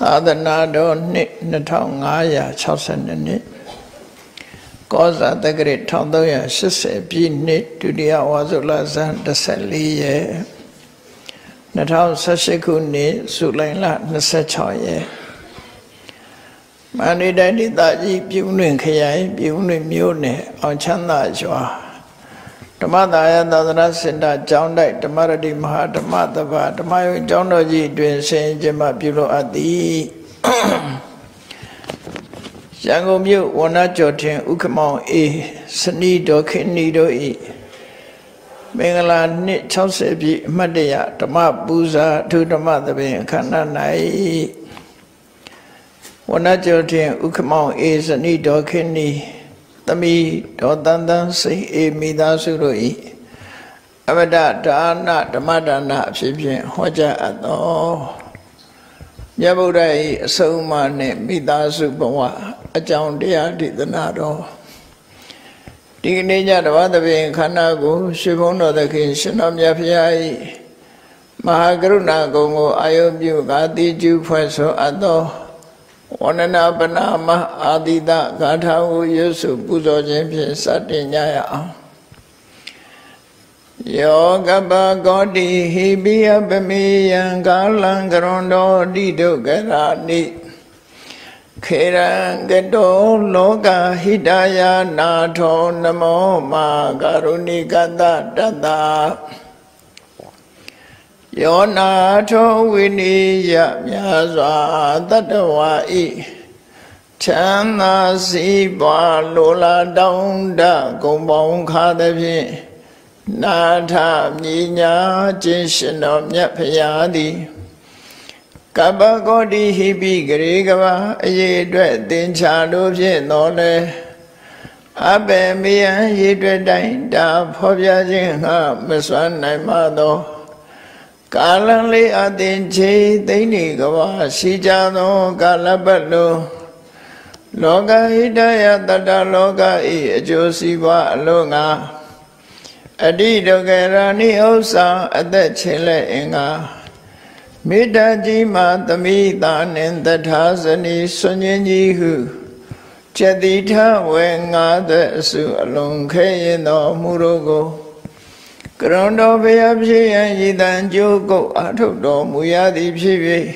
သာသနာတော်နှစ်2562နှစ်ကောဇာတက္ကရာ1380ပြည့်နှစ်ဒုတိယဝါဆိုလဇန်14ရက်2018ခုနှစ်ဇူလိုင်လ26ရက်မန္တလေးတိုင်းဒေသကြီးပြည်ဦးလွင်ခရိုင်ပြည်ဦးလွင်မြို့နယ်အောင်ချမ်းသာရွာ ဓမ္မသာယသာသနာစင်တာကျောင်းတိုက်ဓမ္မရတိမဟာဓမ္မတပဓမ္မယုံကျောင်းတော်ကြီးအတွင်ဆင်ကျမပြုလို့အပ်သည်ရန်ကုန်မြို့ဝဏကျော်ထင်ဥက္ကမောင်အေးစနီတော်ခင်နီတို့ဤမင်္ဂလာနှစ်60ပြည့်အမှတ်တရဓမ္မပူဇာအထုဓမ္မသဘင်အခမ်းအနား၌ဝဏကျော်ထင်ဥက္ကမောင်အေးစနီတော်ခင်နီ သမီးဒေါ်တန်တန်စိတ်အေမိသားစုတို့ဤအမတဒါနဓမ္မဒါနအဖြစ်ဖြင့်ဟောကြားအပ်သောမြတ်ဗုဒ္ဓ၏အဆုံးအမနှင့်မိသားစုဘဝအကြောင်းတရားဒေသနာတော်ဒီကနေ့ညတပတ်သဘင်ခန္ဓာကိုရွှေဘုံတော်သခင်ရှင်တော်မြတ်ဖရာ၏မဟာကရုဏာကုံကိုအာယုပြုကာတိကျူဖွဲ့ဆိုအပ်သော ဝန္ဒနာပနာမအာတိတဂါထာကိုရွတ်စုပူဇော်ခြင်းဖြင့်စတင်ကြရအောင်ယောကပကောတိဟိပိယပမေယံကာလံကရွန်တော်တိဒုက္ခရာနိခေရံကတောလောကဟိတယာနာထောနမောမာကရုဏိကတတတ ယောနာထောဝိနိယမြာစွာတတဝါဤချမ်းသာစီးပွားလိုလားတောင်းတဂုံပေါင်းခါသည်ဖြင့်နာထမြညာခြင်းရှင်တော်မြတ်ဖရာသည်ကပ္ပဂောတိဟိပိဂရေကဘာအရေးအတွက်သင်္ချာတို့ဖြင့်တော်လဲအဘေမယံရေအတွက်တိုင်းဒါဖော်ပြခြင်းငါမစွမ်းနိုင်မသော ကာလလေးအသင်ချေသိမ့်နေကဘာရှိကြသောကာလပတ်လုံးလောကဟိတယတတလောကဤအကျိုးစီးပွားအလို့ငါအတိဒုက္ခရာနိဥ္စာအသက်ချင်းလက်အင်္ဂါမေတ္တာကြီးမှသမိတာနှင့်တထာဇနီဆွန်ញင်းကြီးဟုကျက်တိထဝေငါသက်အစုအလုံးခဲရင်တော်မူတို့ကို ကရုဏတော်ဘုရားဖြစ်ရန်ရည်တန်ကြိုးကုတ်အထုတ်တော်မူရသည်ဖြစ်၍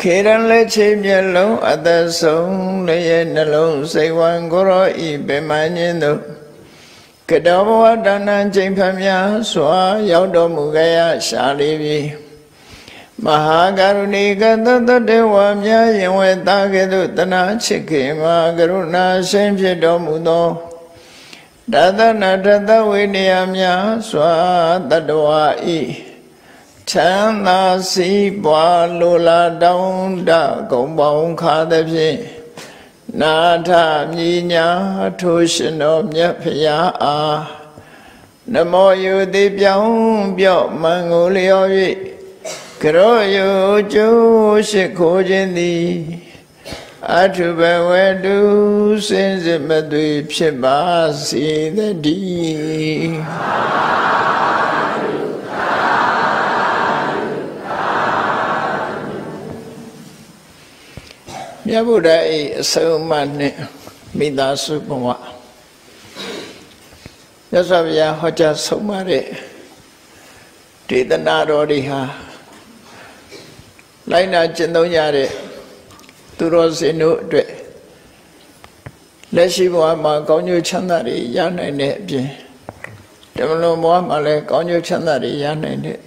ခေရန်လက်ချေမျက်လုံးအသက်ဆုံးလည်းရဲ့နှလုံးစိတ်ဝံကိုရောဤဗေမန်ညင်းတို့ကတောဘဝဒါနံချိန်ဖန်များစွာ ရောက်တော်မူကြရရှာလေးပြီမဟာကရုဏီကသတ္တတေဝမြာယင်ဝေတာကဲ့သို့တနာချစ်ခင်မှာကရုဏာရှင်ဖြစ်တော်မူသော တသနာတသဝိနည်းများစွာတတဝဤချမ်းသာစီးပွားလိုလားတောင်းတဂုံပေါင်းခါသည်ဖြင့်နာထမြညာထိုရှင်တော်မြတ်ဖရာအားနမောယုတိပြောင်းပြော့မန်ကိုလျော်၍ကရောယုကျိုးရှိခိုးခြင်းသည် အထုဘဝတုစင်စစ်မသွေဖြစ်ပါစေတည်းမြတ်ဗုဒ္ဓ၏အဆုံးအမနှင့်မိသားစုဘဝမြတ်စွာဘုရားဟောကြားဆုံးမတဲ့ဒေသနာတော်တွေဟာလိုက်နာကျင့်သုံးရတဲ့ သူတော်စင်တို့အတွက်လက်ရှိဘဝမှာကောင်းကျိုးချမ်းသာတွေရနိုင်တဲ့အပြင်တမလွန်ဘဝမှာလည်းကောင်းကျိုးချမ်းသာတွေရနိုင်တဲ့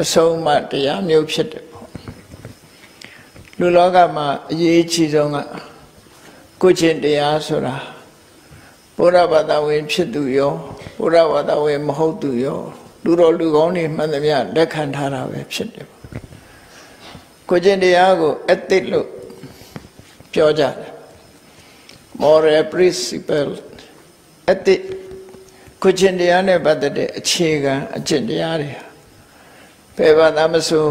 အဆုံးအမတရားမျိုးဖြစ်တယ်လူလောကမှာအရေးကြီးဆုံးကကိုချင်းတရားဆိုတာဘုရားဘာသာဝင်ဖြစ်သူရောဘုရားဘာသာဝင်မဟုတ်သူရောလူတော်လူကောင်းတွေမှန်သမျှလက်ခံထားတာပဲဖြစ်တယ်ကိုချင်းတရားကို ethic လို့ ပြောကြတယ် moral principle ethic ကိုချင်းတရားနဲ့ပတ်သက်တဲ့အခြေခံအကျင့်တရားတွေဘယ်ဘာသာမဆို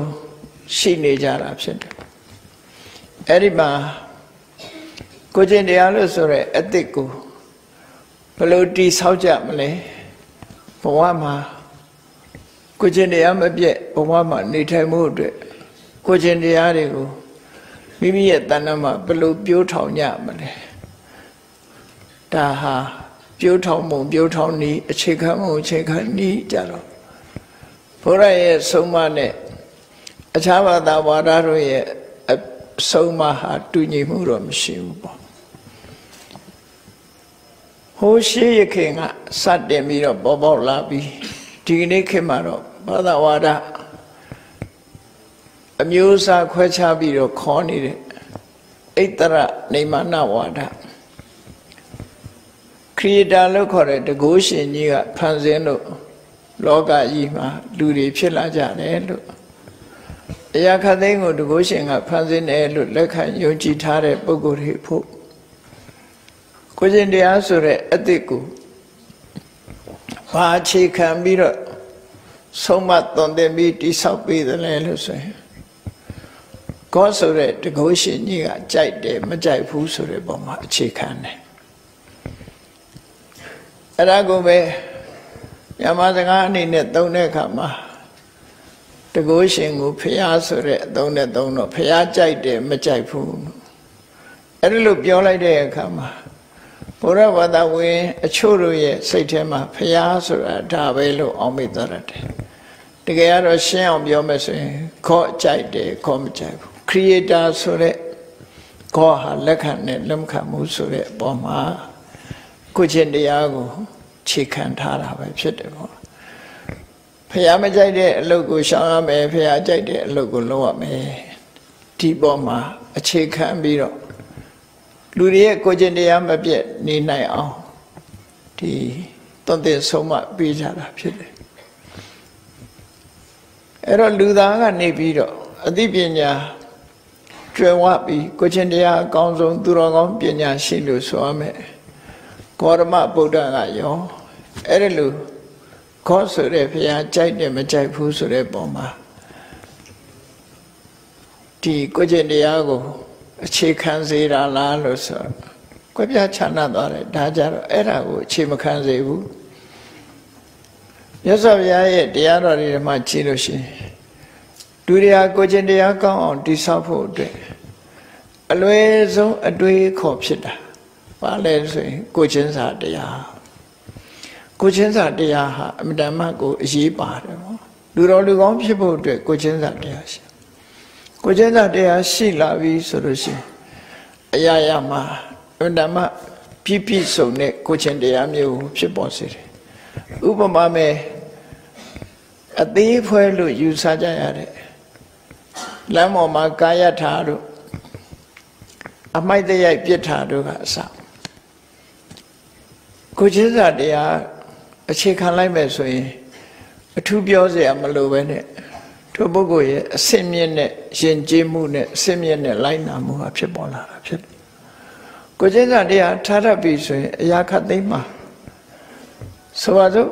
ရှိနေကြတာဖြစ်တယ်အဲ့ဒီမှာကိုကျင့်တရားလို့ဆိုရဲအသစ်ကိုဘယ်လိုတိဆောက်ကြမလဲဘဝမှာကိုကျင့်တရားမပြည့်ဘဝမှာနေထိုင်မှုအတွက်ကိုကျင့်တရားတွေကို မိမိရဲ့တဏ္ဍမှာဘယ်လိုပြိုးထောင်ကြမလဲဒါဟာပြိုးထောင်မှုပြိုးထောင်နည်းအခြေခံမှုအခြေခံနည်းကြတော့ဘုရားရဲ့ဆုံးမနဲ့အခြားဘာသာဝါဒတို့ရဲ့အဆုံးမဟာတူညီမှုတော့မရှိဘူးပေါ့ဟိုရှိရခင်ကစတင်ပြီးတော့ပေါ်ပေါက်လာပြီးဒီနေ့ခေတ်မှာတော့ဘာသာဝါဒ အမျိုးအစားခွဲခြားပြီးတော့ခေါ်နေတဲ့ဣတရနေမာနဝါဒခရီးတာလို့ခေါ်တဲ့တကုရှင်ကြီးကဖန်ဆင်းလို့လောကကြီးမှာလူတွေဖြစ်လာကြတယ်လို့အရာခသိန်းကိုတကုရှင်ကဖန်ဆင်းတယ်လို့လက်ခံယုံကြည်ထားတဲ့ပုဂ္ဂိုလ်တွေဖို့ကိုရှင်တရားဆိုတဲ့အသစ်ကိုဘာအခြေခံပြီးတော့ဆုံးမသွန်သင်ပြီးတိဆောက်ပေးတယ်လဲလို့ဆိုရင် ကောဆိုတဲ့တကုရှင်ကြီးကကြိုက်တယ်မကြိုက်ဘူးဆိုတဲ့ပုံမှာအခြေခံတယ်အဲ့ဒါကိုပဲညမစကားအနေနဲ့သုံးတဲ့အခါမှာတကုရှင်ကိုဖျားဆိုတဲ့အသုံးနဲ့သုံးတော့ဖျားကြိုက်တယ်မကြိုက်ဘူးအဲ့ဒါလို့ပြောလိုက်တဲ့အခါမှာဘုရားဘာသာဝင် အချို့တို့ရဲ့စိတ်ထဲမှာဖျားဆိုတာဒါပဲလို့အောက်မေ့သွားတယ်တကယ်ကတော့ရှင်းအောင်ပြောမယ်ဆိုရင်ခေါ်ကြိုက်တယ်ခေါ်မကြိုက်ဘူး creator ဆိုတဲ့ခေါ်ဟာလက်ခံနဲ့လက်မခံမှုဆိုတဲ့အပေါ်မှာကိုချင်းတရားကိုခြေခံထားတာပဲဖြစ်တယ်ပေါ့ဖះမကြိုက်တဲ့အလုပ်ကိုရှောင်ရမယ်ဖះကြိုက်တဲ့အလုပ်ကိုလုပ်ရမယ်ဒီပေါ်မှာအခြေခံပြီးတော့လူတွေရဲ့ကိုချင်းတရားမပြတ်နေနိုင်အောင်ဒီသွန်သင်ဆုံးမပေးကြတာဖြစ်တယ်အဲ့တော့လူသားကနေပြီးတော့အသိပညာ ကျွယ်ဝပြီးကိုချင်းတရားအကောင်းဆုံးသူတော်ကောင်းပညာရှိလို့ဆိုရမယ်ဂေါရမဗုဒ္ဓကရောအဲ့ဒါလို့ခေါ်ဆိုတဲ့ဘုရားကြိုက်တယ်မကြိုက်ဘူးဆိုတဲ့ပုံမှာဒီကိုချင်းတရားကိုအခြေခံစေတာလားလို့ဆိုကွက်ပြချနာသွားတယ်ဒါကြတော့အဲ့ဒါကိုအခြေမခံစေဘူးမြတ်စွာဘုရားရဲ့တရားတော်တွေမှာကြည့်လို့ရှိရင် လူတွေကကိုချင်းတရားကောင်းအောင်တိဆောက်ဖို့အတွက်အလွယ်ဆုံးအတွေးခေါ်ဖြစ်တာဘာလဲဆိုရင်ကိုချင်းစာတရားကိုချင်းစာတရားဟာအမြဲတမ်းကိုအရေးပါတယ်ပေါ့လူတော်လူကောင်းဖြစ်ဖို့အတွက်ကိုချင်းစာတရားရှိကိုချင်းစာတရားရှိလာပြီဆိုလို့ရှိရင်အရာရာမှာအမြဲတမ်းပြည့်ပြည့်စုံတဲ့ကိုချင်းတရားမျိုးဖြစ်ပေါ်စေတယ်ဥပမာမဲ့အသေးဖွဲလို့ယူဆကြရတဲ့ လမ်းပေါ်မှာကာယထာတို့အမိုက်တရိုက်ပြစ်ထာတို့ကအစကိုချင်းစာတရားအခြေခံလိုက်မယ်ဆိုရင်အထူးပြောစရာမလိုပဲနဲ့ထိုပုဂ္ဂိုလ်ရဲ့အစင်မြင့်နဲ့ယဉ်ကျေးမှုနဲ့အစင်မြင့်နဲ့လိုက်နာမှုဟာဖြစ်ပေါ်လာတာဖြစ်တယ်ကိုချင်းစာတရားထားတတ်ပြီဆိုရင်အရာခတ်သိမ်းမှာဆိုပါစို့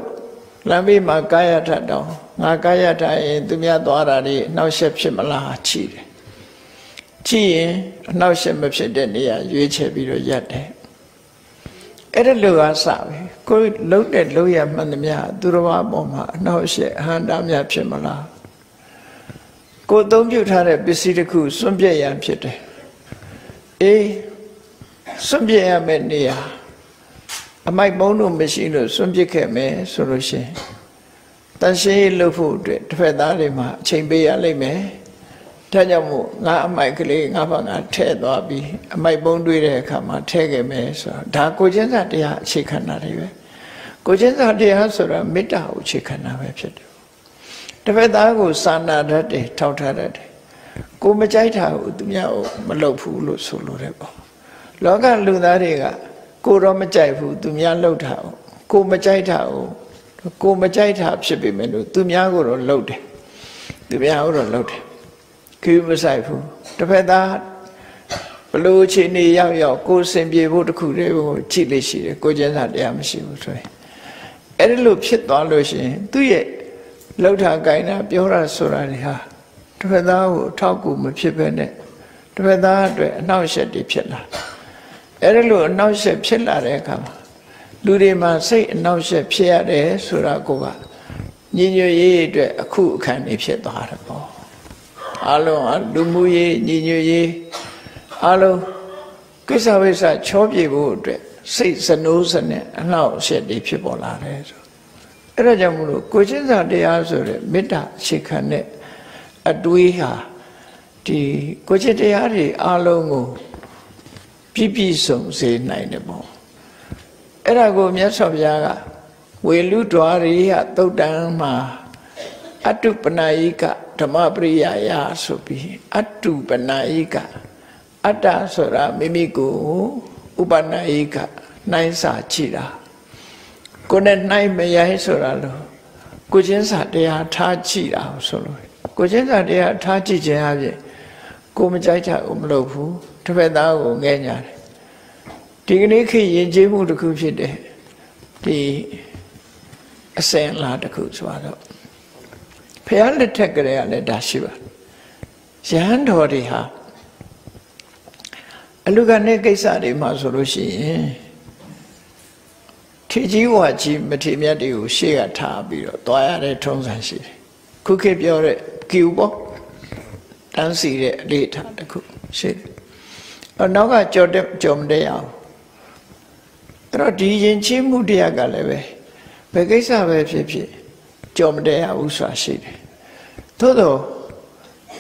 လမ်းဘေးမှာကာယထတောင်း ငါကာယထရင်သူများသွားတာတွေအနောက်ရှက်ဖြစ်မလားချီတယ်ချီရင်အနောက်ရှက်မဖြစ်တဲ့နေရာရွေးချယ်ပြီးတော့ရက်တယ်အဲ့ဒါလိုကစပဲကိုလှုပ်တဲ့လှုပ်ရမှန်သမျှသူတော်ဘာပေါ်မှာအနောက်ရှက်အဟန္တာများဖြစ်မလားကိုသုံးပြုထားတဲ့ပစ္စည်းတစ်ခုစွန့်ပြက်ရန်ဖြစ်တယ်အေးစွန့်ပြက်ရမယ့်နေရာအမိုက်မုံတို့မရှိလို့စွန့်ပစ်ခဲ့မယ်ဆိုလို့ရှိရင် တန်ရှင်းရေးလုပ်ဖို့အတွက်တစ်ဖက်သားတွေမှာအချိန်ပေးရလိမ့်မယ်ဒါကြောင့်မို့ငါအမိုက်ကလေးငါဘာငါထဲ့သွားပြီးအမိုက်ပုံးတွေးတဲ့အခါမှာထဲ့ခဲ့မယ်ဆိုတော့ဒါကိုချင်းစာတရားအခြေခံတာတွေပဲကိုချင်းစာတရားဆိုတာမေတ္တာကိုအခြေခံတာပဲဖြစ်တယ်တစ်ဖက်သားကိုစာနာတတ်တယ်ထောက်ထားတတ်တယ်ကိုမကြိုက်တာကိုသူများကိုမလုပ်ဘူးလို့ဆိုလိုတယ်ပေါ့လောကလူသားတွေကကိုတော့မကြိုက်ဘူးသူများလှုပ်တာကိုမကြိုက်တာကို မကြိုက်တာဖြစ်ပေမဲ့လို့သူများကိုတော့လှုပ်တယ်သူများကိုတော့လှုပ်တယ်ခေမဆိုင်ဘူးတစ်ဖက်သားဘလို့အခြေအနေရောက်ရောက်ကိုစင်ပြေဖို့တခုတည်းကိုကြည့်လို့ရှိတယ်ကိုကျင်းစာတရားမရှိဘူးဆိုရင်အဲ့ဒီလိုဖြစ်သွားလို့ရှိရင်သူ့ရဲ့လှုပ်တာကိုင်းတာပြောတာဆိုတာတွေဟာတစ်ဖက်သားကိုအထောက်အကူမဖြစ်ဘဲနဲ့တစ်ဖက်သားအတွက်အနှောက်အယှက်တွေဖြစ်လာတယ်အဲ့ဒါလို့အနှောက်အယှက်ဖြစ်လာတဲ့အခါမှာ လူတွေမှာစိတ်အနှောက်အယှက်ဖြစ်ရတယ်ဆိုတာကိုကညီညွတ်ရေးအတွက်အခုအခါနေဖြစ်သွားတယ်ပေါ့အလုံးအလူမှုရေးညီညွတ်ရေးအလုံးကိစ္စဝိစ္စချောပြေဖို့အတွက်စိတ်စနိုးစနဲ့အနှောက်အယှက်တွေဖြစ်ပေါ်လာတယ်ဆိုအဲ့ဒါကြောင့်မလို့ကိုချင်းစာတရားဆိုတဲ့မေတ္တာအခြေခံတဲ့အတွေးဟာဒီကိုချင်းတရားတွေအလုံးကိုပြည့်ပြည့်စုံစေနိုင်တယ်ပေါ့ အဲ့ဒါကိုမြတ်စွာဘုရားကဝေလူဒွာရိယသုတ်တံမှာအတုပနာယိကဓမ္မပရိယာယဆိုပြီးအတုပနာယိကအတ္တဆိုတာမိမိကိုဥပနာယိကနှိုင်းစာကြည့်တာကိုယ်နဲ့နှိုင်းမရိုင်းဆိုတာလို့ကိုချင်းစာတရားထားကြည့်တာဆိုလို့ကိုချင်းစာတရားထားကြည့်ခြင်းအပြင်ကိုမကြိုက်တာကိုမလုပ်ဘူးတစ်ဖက်သားကိုငဲညာတယ် ဒီကနေ့ခေတ်ယဉ်ကျေးမှုတစ်ခုဖြစ်တယ်ဒီအစင်လာတစ်ခုဆိုတော့ဖះလက်ထက်ကလေးကလည်းဒါရှိပါရဟန်းတော်တွေဟာအလူကနေကိစ္စတွေမှာဆိုလို့ရှိရင်ထေကြီးဝါကြီးမထေမြတ်တွေကိုရှေ့ကထားပြီးတော့တွားရတဲ့ထုံးစံရှိတယ်ခုခေတ်ပြောတဲ့ကျူပေါ့တန်းစီတဲ့အလေးထားတစ်ခုရှိတယ်အနောက်ကကြော်တဲ့ကြော်မတဲ့အောင် အဲ့တော့ဒီယဉ်ချင်းမှုတရားကလည်းပဲဘယ်ကိစ္စပဲဖြစ်ဖြစ်ကြော်မတဲ့ရဘူးဆိုတာရှိတယ်သို့တော့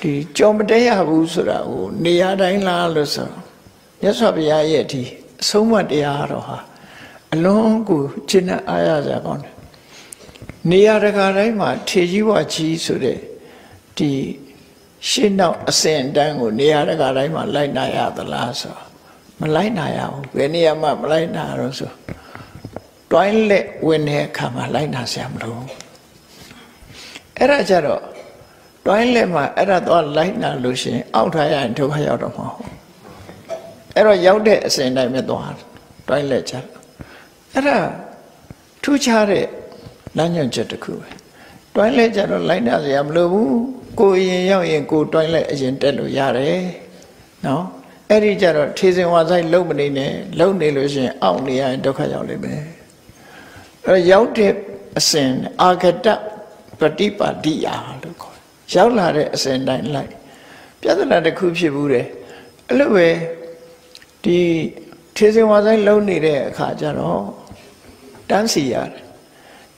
ဒီကြော်မတဲ့ရဘူးဆိုတာကိုနေရာတိုင်းလားလို့ဆိုမြတ်စွာဘုရားရဲ့ဒီအဆုံးမတရားတော်ဟာအလုံးကိုရှင်းတဲ့အားရစရာကောင်းတယ်နေရာတကာတိုင်းမှာထေကြီးဝါကြီးဆိုတဲ့ဒီရှင်းနောက်အစဉ်တန်းကိုနေရာတကာတိုင်းမှာလိုက်နာရသလားဆို မလိုက်နာရဘူးဘယ်နေရာမှမလိုက်နာတော့ဆိုတွိုင်းလက်ဝင်တဲ့အခါမှာလိုက်နာဆရာမလို့အဲ့ဒါကြတော့တွိုင်းလက်မှာအဲ့ဒါတော့လိုက်နာလို့ရှိရင်အောက်ထားရရင်ဒုက္ခရောက်တော့မှာဟုတ်အဲ့တော့ရောက်တဲ့အစဉ်တိုင်းပဲသွားတွိုင်းလက်ချအဲ့ဒါထူးခြားတဲ့လမ်းညွှန်ချက်တစ်ခုပဲတွိုင်းလက်ကြတော့လိုက်နာစရာမလိုဘူးကိုအရင်ရောက်ရင်ကိုတွိုင်းလက်အရင်တက်လို့ရတယ်နော် အဲ့ဒီကြတော့ထေစင်ဝါဆိုင်လုံမနေနဲ့လုံနေလို့ရှိရင်အောက်နေရရင်ဒုက္ခရောက်လိမ့်မယ်အဲ့ရောက်တဲ့အစဉ်အာဂတပฏิပါတိယာလို့ခေါ်ရောက်လာတဲ့အစဉ်တိုင်းလိုက်ပြဿနာတစ်ခုဖြစ်ဘူးတယ်အဲ့လိုပဲဒီထေစင်ဝါဆိုင်လုံနေတဲ့အခါကျတော့တန်းစီရတယ်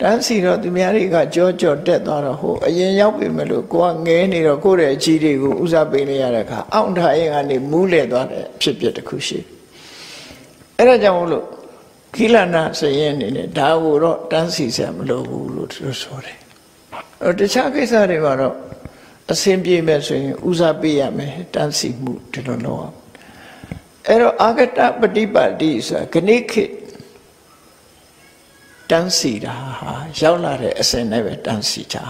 တန်းစီတော့သူများတွေကကြောကြောတက်သွားတော့ဟိုအရင်ရောက်ပြီမလို့ကိုကငဲနေတော့ကိုယ့်ရဲ့အကြီးတွေကိုဥစားပေးနေရတဲ့အခါအောင့်ထားရင်ကနေမူးလဲသွားတဲ့ဖြစ်ဖြစ်တစ်ခုရှိအဲ့ဒါကြောင့်မလို့ခိလနာစရင်နေနဲ့ဒါကိုတော့တန်းစီဆက်မလို့ဘူးလို့သူဆိုတယ်အဲ့တခြားကိစ္စတွေမှာတော့အဆင်ပြေမဲ့ဆိုရင်ဥစားပေးရမယ်တန်းစီမှုဒီလိုလုပ်အောင်အဲ့တော့အာဂတပฏิပါတိဆိုတာခဏခေတ် တန်းစီတာဟာရောက်လာတဲ့အစဉ်နဲ့ပဲတန်းစီတာ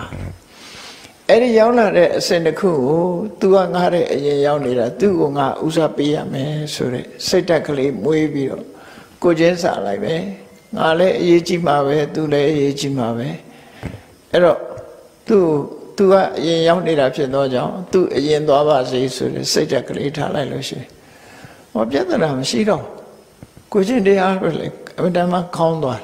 အဲ့ဒီရောက်လာတဲ့အစဉ်တစ်ခုကို तू ကငါတဲ့အရင်ရောက်နေတာသူ့ကိုငါဥစားပေးရမယ်ဆိုတဲ့စိတ်တက်ကလေးမွေးပြီးတော့ကိုချင်းစာလိုက်ပဲငါလည်းအရေးကြီးမှာပဲ तू လည်းအရေးကြီးမှာပဲအဲ့တော့သူ့ तू ကအရင်ရောက်နေတာဖြစ်သောကြောင့်သူအရင်သွားပါစေဆိုတဲ့စိတ်တက်ကလေးထားလိုက်လို့ရှိရင်ဟောပြဿနာမရှိတော့ကိုချင်းတရားပဲလေအမှန်တမ်းခေါင်းသွား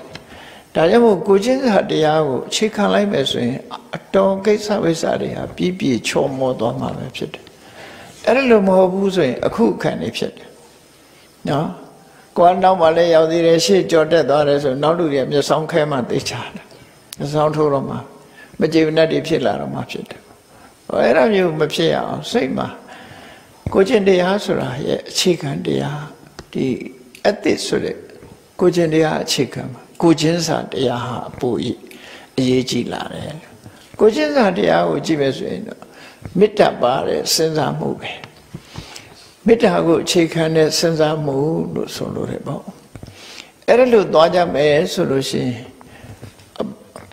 ဒါကြောင့်မို့ကိုချင်းစာတရားကိုအခြေခံလိုက်မယ်ဆိုရင်အတော်ကိစ္စဝိစ္စတွေဟာပြည့်ပြည့်ချော်မောသွားမှာပဲဖြစ်တယ်အဲ့ဒါလိုမဟုတ်ဘူးဆိုရင်အခုခံနေဖြစ်တယ်နော်ကိုကနောက်မှလည်းရောက်သေးတယ်ရှေ့ကြော်တက်သွားတယ်ဆိုနောက်လူတွေမျက်စောင်းခဲမှသိချတာမျက်စောင်းထိုးတော့မှမကြေမနက်တွေဖြစ်လာတော့မှဖြစ်တယ်ဟောအဲ့ဒါမျိုးမဖြစ်ရအောင်စိတ်မှာကိုချင်းတရားဆိုတာရဲ့အခြေခံတရားဒီအသစ်ဆိုတဲ့ကိုချင်းတရားအခြေခံပါ ကိုချင်းစာတရားဟာအပူကြီးအရေးကြီးလာတယ်ကိုချင်းစာတရားကိုကြည့်မယ်ဆိုရင်တော့မေတ္တာပါတဲ့စဉ်းစားမှုပဲမေတ္တာကိုအခြေခံတဲ့စဉ်းစားမှုလို့ဆိုလို့ရပေါ့အဲ့ဒါလို့သွားကြမယ်ဆိုလို့ရှိရင်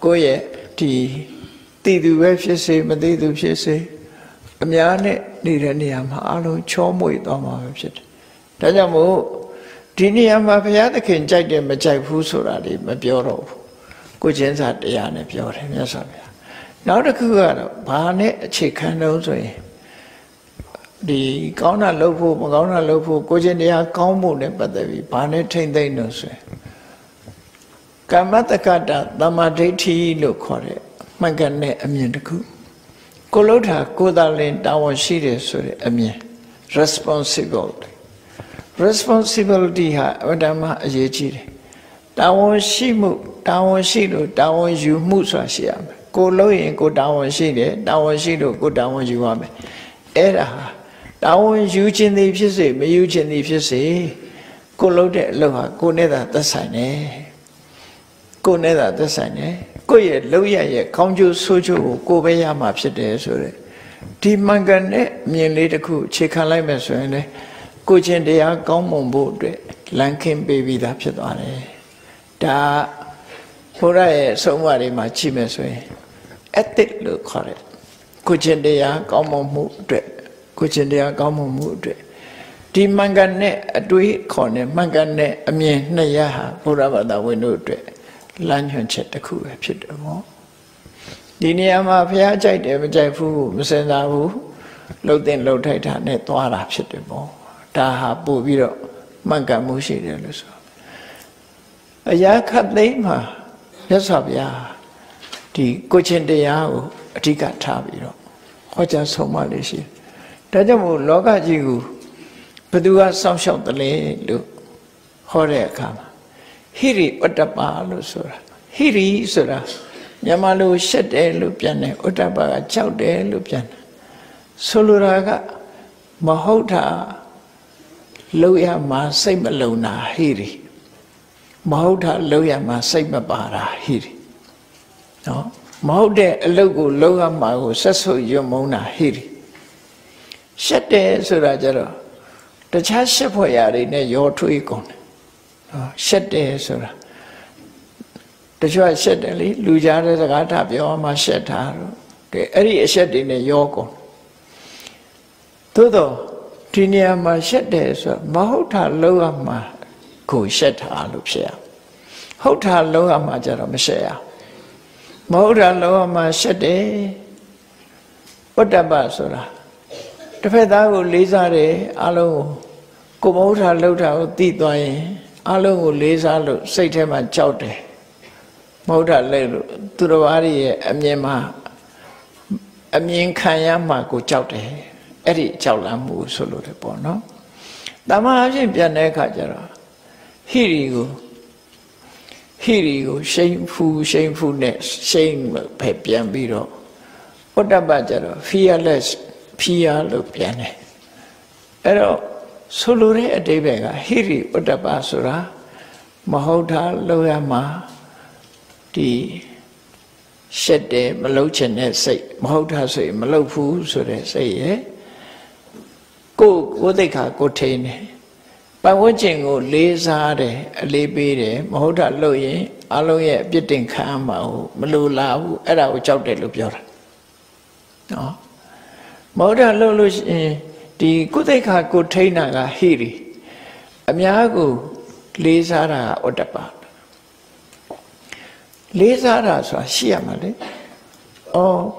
ကိုယ့်ရဲ့ဒီတည်သူပဲဖြစ်စေမတည်သူဖြစ်စေအများနဲ့နေတဲ့နေရာမှာအလုံးချောမွေသွားမှာပဲဖြစ်တယ်ဒါကြောင့်မို့ ဒီနေရာမှာဘုရားသခင်ကြိုက်တယ်မကြိုက်ဘူးဆိုတာတွေမပြောတော့ဘူးကိုချင်းစာတရားနဲ့ပြောတယ်မြတ်စွာဘုရားနောက်တစ်ခုကတော့ဘာနဲ့အခြေခံတော့ဆိုရင်ဒီကောင်းတာလုပ်ဖို့မကောင်းတာလုပ်ဖို့ကိုချင်းတရားကောင်းဖို့နဲ့ပတ်သက်ပြီးဘာနဲ့ထိမ့်သိမ့်လို့ဆိုရင်ကမ္မတက္ကတာတမ္မာဒိဋ္ဌိလို့ခေါ်တဲ့မှန်ကန်တဲ့အမြင်တစ်ခုကိုလို့တာကိုယ်သာလင်တာဝန်ရှိတယ်ဆိုတဲ့အမြင် responsible responsibility ဟာအမှန်မှအရေးကြီးတယ်တာဝန်ရှိမှုတာဝန်ရှိလို့တာဝန်ယူမှုဆိုတာရှိရမယ်ကိုလို့ရင်ကိုတာဝန်ရှိတယ်တာဝန်ရှိလို့ကိုတာဝန်ယူရမယ်အဲ့ဒါဟာတာဝန်ယူခြင်းသည်ဖြစ်စေမယူခြင်းသည်ဖြစ်စေကိုလို့တဲ့အလုပ်ဟာကိုနဲ့သာသက်ဆိုင်တယ်ကိုနဲ့သာသက်ဆိုင်တယ်ကိုရဲ့လုပ်ရရဲ့ခေါင်းကျိုးဆိုးကျိုးကိုကိုပဲရမှာဖြစ်တယ်ဆိုတဲ့ဒီမှန်ကန်တဲ့မြင်လေးတစ်ခုခြေခံလိုက်မယ်ဆိုရင်လေ ကိုချင်းတရားကောင်းမွန်ဖို့အတွက်လမ်းခင်းပေးပြီးသားဖြစ်သွားတယ်ဒါဘုရားရဲ့ဆုံးမတွေမှာကြည့်မယ်ဆိုရင် ethic လို့ခေါ်တယ်ကိုချင်းတရားကောင်းမွန်မှုအတွက်ကိုချင်းတရားကောင်းမွန်မှုအတွက်ဒီမှန်ကန်တဲ့အတွေးခေါ်တဲ့မှန်ကန်တဲ့အမြင်နှစ်ရဟာဘုရားဘာသာဝင်တို့အတွက်လမ်းညွှန်ချက်တစ်ခုပဲဖြစ်တယ်ပေါ့ဒီနေရာမှာဘုရားကြိုက်တယ်မကြိုက်ဘူးမစင်စားဘူးလှုပ်တဲ့လှုပ်ထိုက်တာနဲ့သွားတာဖြစ်တယ်ပေါ့ ဒါဟာပို့ပြီးတော့မှန်ကန်မှုရှိတယ်လို့ဆိုအရာခတ်သိမ်းမှာမြတ်စွာဘုရားဒီကိုချင်းတရားကိုအဓိကထားပြီးတော့ဟောကြားဆုံးမလေးရှိတယ်ဒါကြောင့်မို့လောကကြီးကိုဘသူကစောင့်ရှောက်တယ်လေလို့ဟောတဲ့အခါမှာဟိရိဥတ္တပါလို့ဆိုတာဟိရိဆိုတာမြန်မာလိုရှက်တယ်လို့ပြန်တယ်ဥတ္တပါကကြောက်တယ်လို့ပြန်တယ်ဆိုလိုတာကမဟုတ်တာ လောက်ရမှာစိတ်မလုံတာဟိရိမဟုတ်တာလောက်ရမှာစိတ်မပါတာဟိရိနော်မဟုတ်တဲ့အလုပ်ကိုလောက်ရမှာကိုဆက်ဆုပ်ယွမုန်းတာဟိရိရှက်တယ်ဆိုတာကြတော့တခြားရှက်ဖွယ်ရာတွေနဲ့ရောထွေးကုန်တယ်နော်ရှက်တယ်ဆိုတာတချို့ရှက်တယ်လေလူကြားတဲ့စကားထပြောမှရှက်တာတော့ကဲအဲ့ဒီအရှက်တွေနဲ့ရောကုန်သို့တော့ ဒီနေရာမှာရှက်တယ်ဆိုမဟုတ်တာလောက်ရမှာကိုရှက်တာလို့ဖြစ်ရဟုတ်တာလောက်ရမှာကြတော့မရှက်ရမဟုတ်တာလောက်ရမှာရှက်တယ်ပတ္တပဆိုတာတစ်ဖက်သားကိုလေးစားတယ်အလုံးကိုကိုမဟုတ်တာလောက်တာကိုသိသွားရင်အလုံးကိုလေးစားလို့စိတ်ထဲမှာကြောက်တယ်မဟုတ်တာလဲလို့သူတော်ဘာတွေရဲ့အမြင်မှာအမြင်ခံရမှာကိုကြောက်တယ် အဲ့ဒီကြောက်လန့်မှုဆိုလို့တယ်ပေါ့နော်တမန်အဖြစ်ပြန်တဲ့အခါကျတော့ဟိရီကိုဟိရီကိုရှိန်ဖူးရှိန်ဖူးနဲ့ရှိန်ဖယ်ပြန်ပြီးတော့ဥတ္တပကျတော့ fearless fear လို့ပြန်တယ်အဲ့တော့ဆိုလိုတဲ့အတိပ္ပယ်ကဟိရိဥတ္တပဆိုတာမဟုတ်တာလောက်ရမှာဒီရှက်တယ်မလှုပ်ချင်တဲ့စိတ်မဟုတ်တာဆိုရင်မလှုပ်ဘူးဆိုတဲ့စိတ်ရဲ့ ကိုကိုသိခါကိုထိန်တယ်ပတ်ဝန်းကျင်ကိုလေးစားတယ်အလေးပေးတယ်မဟုတ်တာလှုပ်ရင်အလုံးရဲ့အပြစ်တင်ခံမှာဟုတ်မလိုလားဘူးအဲ့ဒါကိုကြောက်တယ်လို့ပြောတာနော်မဟုတ်တာလှုပ်လို့ရှိရင်ဒီကုသိခါကိုထိန်တာကဟိရိအများကိုလေးစားတာကဩတ္တပလေးစားတာဆိုတာရှိရမှာလေဩ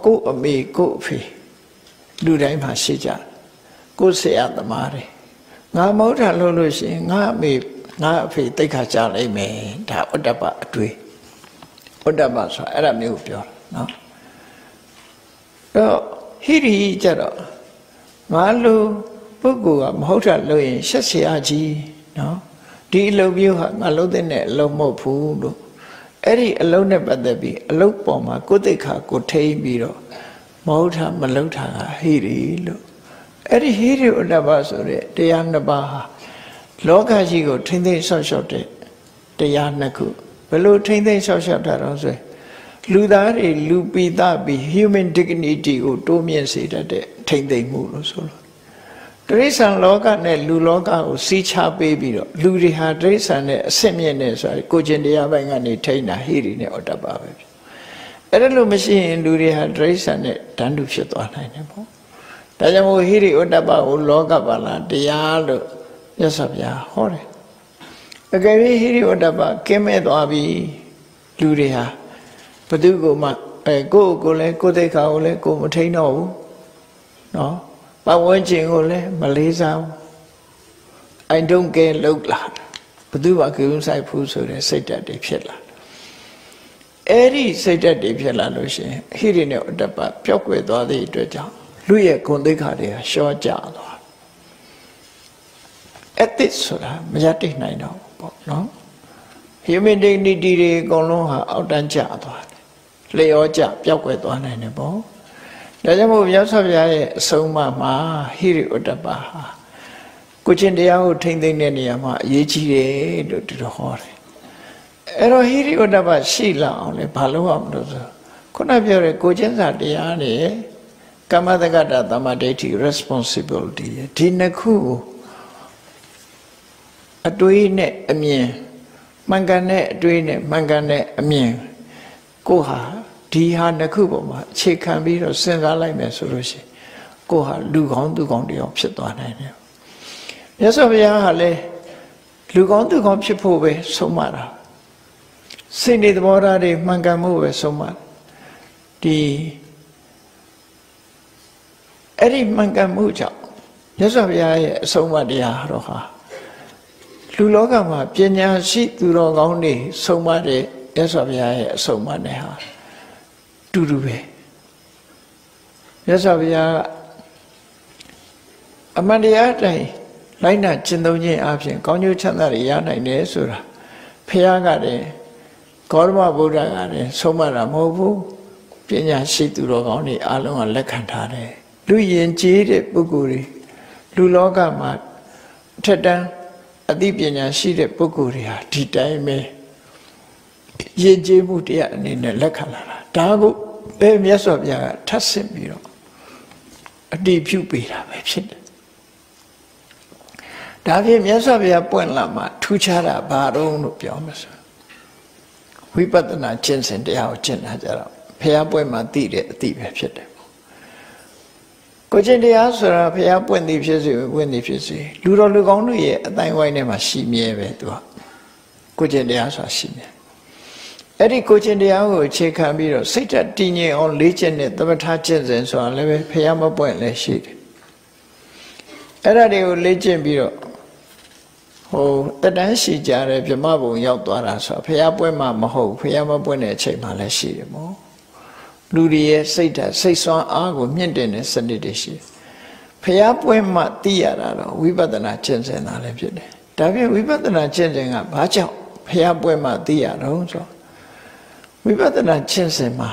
ကိုအမေကိုအဖေလူတိုင်းမှာရှိကြ ကိုဆရာသမားတွေငါမဟုတ်တာလို့လို့ရှိရင်ငါအမေငါအဖေတိတ်ခါကြလိုက်မယ်ဒါဩတ္တပအတွေ့ဩတ္တပဆိုတာအဲ့ဒါမျိုးပြောတာနော်အဲ့တော့ဟိရိကြတော့ငါလူပုဂ္ဂိုလ်ကမဟုတ်တာလို့ရင်ရှက်เสียကြီးနော်ဒီအလုပ်မျိုးဟာငါလုပ်တဲ့အလုပ်မဟုတ်ဘူးလို့အဲ့ဒီအလုပ်နဲ့ပတ်သက်ပြီးအလုပ်ပေါ်မှာကိုယ်သိခါကိုထိမ့်ပြီးတော့မဟုတ်တာမလုပ်တာကဟိရိလို့ အဲ့ဒီဟိရိဥဒ္ဒဘဆိုတဲ့တရားနှစ်ပါးဟာလောကကြီးကိုထိမ့်သိမ့်ဆော့ရှော့တဲ့တရားနှစ်ခုဘယ်လိုထိမ့်သိမ့်ဆော့ရှော့တာတော့ဆိုလူသားတွေလူပိသပြီး human dignity ကိုတိုးမြင့်စေတတ်တဲ့ထိမ့်သိမ့်မှုလို့ဆိုလို့တိရစ္ဆာန်လောကနဲ့လူလောကကိုစီးချပေးပြီးတော့လူတွေဟာတိရစ္ဆာန်နဲ့အဆင့်မြင့်နေဆိုတာကိုကျင်တရားပိုင်းကနေထိန်းတာဟိရိနဲ့ဩတ္တပါပဲဖြစ်အဲ့ဒါလို့မရှိရင်လူတွေဟာတိရစ္ဆာန်နဲ့တန်းတူဖြစ်သွားနိုင်တယ်ပေါ့ ဒါကြောင့်မို့ဟိရိဩတ္တပါကိုလောကပါလာတရားလို့မြတ်စွာဘုရားဟောတယ်အကယ်၍ဟိရိဩတ္တပါကင်းမဲ့သွားပြီလူတွေဟာဘသူကိုမှအဲကိုယ့်ကိုယ်လည်းကိုယ်သိက္ခာကိုလည်းကိုယ်မထိန်းတော့ဘူးနော်ပတ်ဝန်းကျင်ကိုလည်းမလေးစားဘူး I don't care လောက်လာဘသူမှကြုံဆိုင်ဘူးဆိုတဲ့စိတ်ဓာတ်တွေဖြစ်လာအဲ့ဒီစိတ်ဓာတ်တွေဖြစ်လာလို့ရှိရင်ဟိရိနဲ့ဥတ္တပပျောက်ကွယ်သွားသည့်အတွက်ကြောင့် လူရဲ့ဂုဏ်သိက္ခာတွေကရှော့ကျသွား ethics ဆိုတာမရတိနိုင်တော့ဘူးပေါ့နော် human dignity တွေအကုန်လုံးဟာအောက်တန်းကျသွားတယ်လျောကျပျောက်ကွယ်သွားနိုင်တယ်ပေါ့ဒါကြောင့်မို့မြတ်စွာဘုရားရဲ့အဆုံးအမမှာဟိရိဥတ္တပဟာကိုချင်းတရားကိုထိမ့်သိမ့်တဲ့နေရာမှာအရေးကြီးတယ်လို့သူတို့ဟောတယ်အဲ့တော့ဟိရိဥတ္တပရှိလာအောင်လေဘာလို့အောင်လို့ဆိုခုနပြောတဲ့ကိုချင်းစာတရားနဲ့ ကမ္မတက္ကတာသမ္မာဒိဋ္ဌိ responsibility ဒီနှစ်ခုကိုအတွေးနဲ့အမြင်မှန်ကန်တဲ့အတွေးနဲ့မှန်ကန်တဲ့အမြင်ကိုဟာဒီဟာနှစ်ခုပေါ်မှာအခြေခံပြီးတော့စဉ်းစားလိုက်မယ်ဆိုလို့ရှိရင်ကိုဟာလူကောင်းသူကောင်းတယောက်ဖြစ်သွားနိုင်တယ်မြတ်စွာဘုရားဟာလည်းလူကောင်းသူကောင်းဖြစ်ဖို့ပဲဆုံးမတာစိတ်နေသဘောထားတွေမှန်ကန်မှုပဲဆုံးမဒီ အဲ့ဒီမှန်ကန်မှုကြောင့်မြတ်စွာဘုရားရဲ့အဆုံးအမတရားတော်ဟာလူလောကမှာပညာရှိသူတော်ကောင်းတွေဆုံးမတဲ့မြတ်စွာဘုရားရဲ့အဆုံးအမနဲ့ဟာတူတူပဲမြတ်စွာဘုရားအမှန်တရားတိုင်းလိုက်နာကျင့်သုံးခြင်းအပြင်ကောင်းကျိုးချမ်းသာတွေရနိုင်တယ်ဆိုတာဘုရားကတည်းဂေါရမဗုဒ္ဓကတည်းဆုံးမတာမဟုတ်ဘူးပညာရှိသူတော်ကောင်းတွေအားလုံးကလက်ခံထားတယ် လူယဉ်ကျေးတဲ့ပုဂ္ဂိုလ်တွေလူလောကမှာထက်တန်းအသိပညာရှိတဲ့ပုဂ္ဂိုလ်တွေဟာဒီတိုင်းပဲယဉ်ကျေးမှုတရားအနေနဲ့လက်ခံလာတာဒါကိုပဲမြတ်စွာဘုရားကထပ်ဆင့်ပြီးတော့အတိပြုပေးတာပဲဖြစ်တယ်ဒါဖြင့်မြတ်စွာဘုရားပွင့်လာမှထူးခြားတာဘာတော့လို့ပြောမှာဆိုဝိပဿနာကျင့်စဉ်တရားကိုကျင့်တာကြတော့ဘုရားပွင့်မှသိတဲ့အသိပဲဖြစ်တယ် ကိုကျင့်တရားဆိုတာဘုရားပွင့်သည်ဖြစ်စေပွင့်သည်ဖြစ်စေလူတော်လူကောင်းတို့ရဲ့အတိုင်းဝိုင်းထဲမှာရှိမြဲပဲသူကကိုကျင့်တရားဆိုတာရှိမြဲအဲ့ဒီကိုကျင့်တရားကိုအခြေခံပြီးတော့စိတ်ဓာတ်တည်ငြိမ်အောင်လေ့ကျင့်တဲ့သမထကျင့်စဉ်ဆိုတာလည်းပဲဘုရားမပွင့်လည်းရှိတယ်အဲ့ဒါတွေကိုလေ့ကျင့်ပြီးတော့ဟိုတတန်းရှိကြတဲ့ဗြဟ္မဘုံရောက်သွားတာဆိုဖះပွဲမှာမဟုတ်ဖះမပွဲတဲ့အချိန်မှလည်းရှိတယ်မို့ လူတွေရဲ့စိတ်ဓာတ်စိတ်ဆွမ်းအားကိုမြင့်တင်တဲ့စနစ်တွေရှိဖះပွဲမှာသိရတာတော့ဝိပဿနာကျင့်စဉ်တာလည်းဖြစ်တယ်ဒါပြင်ဝိပဿနာကျင့်စဉ်ကဘာကြောင့်ဖះပွဲမှာသိရတော့ဆိုဝိပဿနာကျင့်စဉ်မှာ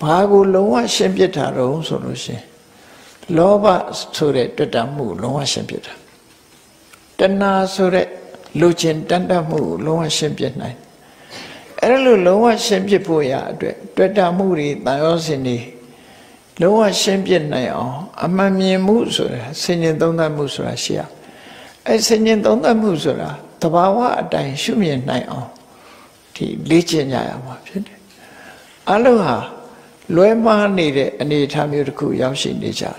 ဘာကိုလုံးဝရှင်းပြတာတော့ဆိုလို့ရှိရင်လောဘဆိုတဲ့တွေ့တာမှုလုံးဝရှင်းပြတာတဏှာဆိုတဲ့လူချင်းတန်တတ်မှုကိုလုံးဝရှင်းပြနိုင် အဲ့လိုလုံးဝရှင်းပြဖို့ရအတွက်တွေ့တာမှုတွေတန်ရောစင်တွေလုံးဝရှင်းပြနိုင်အောင်အမှန်မြင်မှုဆိုတာဆင်ញင်သုံးသပ်မှုဆိုတာရှိရအဲ့ဆင်ញင်သုံးသပ်မှုဆိုတာတဘာဝအတိုင်းရှုမြင်နိုင်အောင်ဒီလေ့ကျင့်ကြရမှာဖြစ်တယ်အလုံးဟာလွဲမှားနေတဲ့အနေအထားမျိုးတစ်ခုရောက်ရှိနေကြတယ်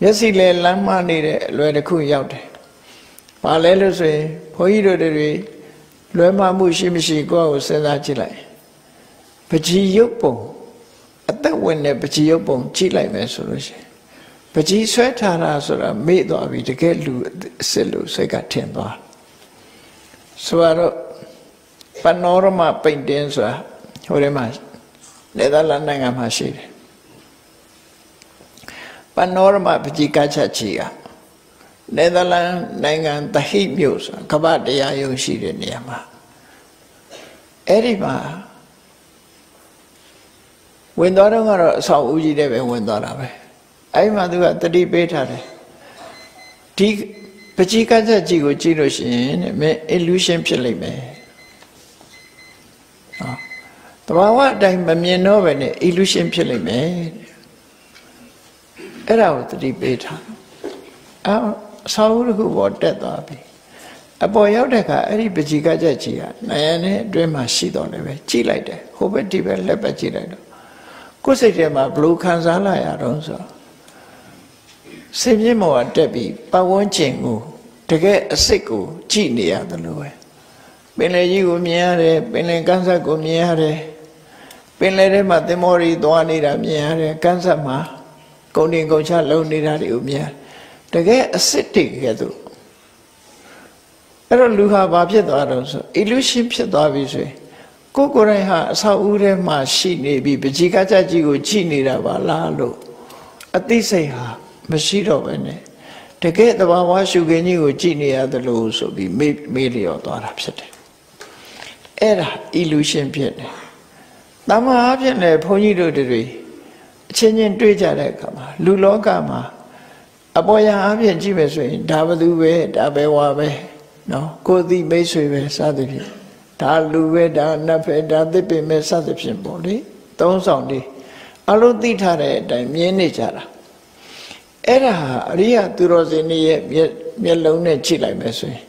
မျက်စိလဲလမ်းမှားနေတဲ့အလွယ်တစ်ခုရောက်တယ်။ဘာလဲလို့ဆိုရင်ဘုန်းကြီးတို့တွေ လွဲမှားမှုရှိမရှိကိုယ့်ကိုစဉ်းစားကြည့်လိုက်။ပကြီးရုပ်ပုံအသက်ဝင်တဲ့ပကြီးရုပ်ပုံကြည့်လိုက်မယ်ဆိုလို့ရှိရင်ပကြီးဆွဲထားတာဆိုတာမေ့သွားပြီတကယ်လူအစ်စ်လို့စိတ်ကထင်သွား။ဆိုတော့ပနောရမပိန်တင်ဆိုတာဟိုထဲမှာနေသာလန်နိုင်ငံမှာရှိတယ်ပနောရမပကြီးကချချီက နယ်သာလန်နိုင်ငံသဟိမြို့ဆိုကမ္ဘာတရားယုံရှိတဲ့နေရာမှာအဲ့ဒီမှာဝင်သွားတော့ကတော့အဆောင်ဦးကြီးတဲ့ပဲဝင်သွားတာပဲအဲ့ဒီမှာသူကတတိပေးထားတယ်ဒီပကြီးကချက်ကြီးကိုကြည့်လို့ရှိရင်တဲ့မင်း illusion ဖြစ်လိမ့်မယ်ဟောတဘာဝအတိုင်းမမြင်တော့ပဲနဲ့ illusion ဖြစ်လိမ့်မယ်အဲ့ဒါကိုတတိပေးထားအော် အစာအုပ်တစ်ခုပေါ်တက်သွားပြီအပေါ်ရောက်တဲ့အခါအဲ့ဒီပကြီးကကြက်ကြီးကနိုင်ရတဲ့အတွင်းမှာရှိတော့လည်းပဲကြည့်လိုက်တယ်ဟိုဘက်ဒီဘက်လက်ပဲကြည့်လိုက်တော့ကိုယ်စိတ်ထဲမှာဘလို့ခံစားလာရတော့ဆိုစိတ်မြင့်မော်တက်ပြီးပတ်ဝန်းကျင်ကိုတကယ်အစ်စ်ကိုကြည့်နေရတယ်လို့ပဲပင်လယ်ကြီးကိုမြင်ရတယ်ပင်လယ်ကမ်းစပ်ကိုမြင်ရတယ်ပင်လယ်ထဲမှာသင်္ဘောတွေသွားနေတာမြင်ရတယ်ကမ်းစပ်မှာကုန်တင်ကုန်ချလုံနေတာတွေကိုမြင်ရတယ် တကယ်အစ်စ်တွေကဲ့သို့အဲ့တော့လူဟာဘာဖြစ်သွားတော့ဆို illusion ဖြစ်သွားပြီဆိုရင်ကိုကိုယ်တိုင်ဟာအဆောက်အဦထဲမှာရှိနေပြီပကြီးကကြကြီးကိုကြည့်နေတာပါလားလို့အသိစိတ်ဟာမရှိတော့ပဲနဲ့တကယ်တဘာဝရှုခင်းကြီးကိုကြည်နေရတယ်လို့ဆိုပြီးမေးမေးလျော်သွားတာဖြစ်တယ်အဲ့ဒါ illusion ဖြစ်တယ်တမန်အဖြစ်နဲ့ဘုန်းကြီးတို့တွေအချင်းချင်းတွေ့ကြတဲ့အခါမှာလူလောကမှာ အပေါ်ယံအဖြစ်ကြည့်မယ်ဆိုရင်ဒါဘသူပဲဒါပဲဝါပဲနော်ကိုယ်သိမိတ်ဆွေပဲစသဖြင့်ဒါလူပဲဒါနတ်ပဲဒါသစ်ပင်ပဲစသဖြင့်ပေါ့လေသုံးဆောင်လေးအလုံးသိထားတဲ့အတိုင်းမြင်နေကြတာအဲ့ဒါဟာအရိယသူတော်စင်တွေရဲ့မျက်လုံးနဲ့ကြည့်လိုက်မယ်ဆိုရင်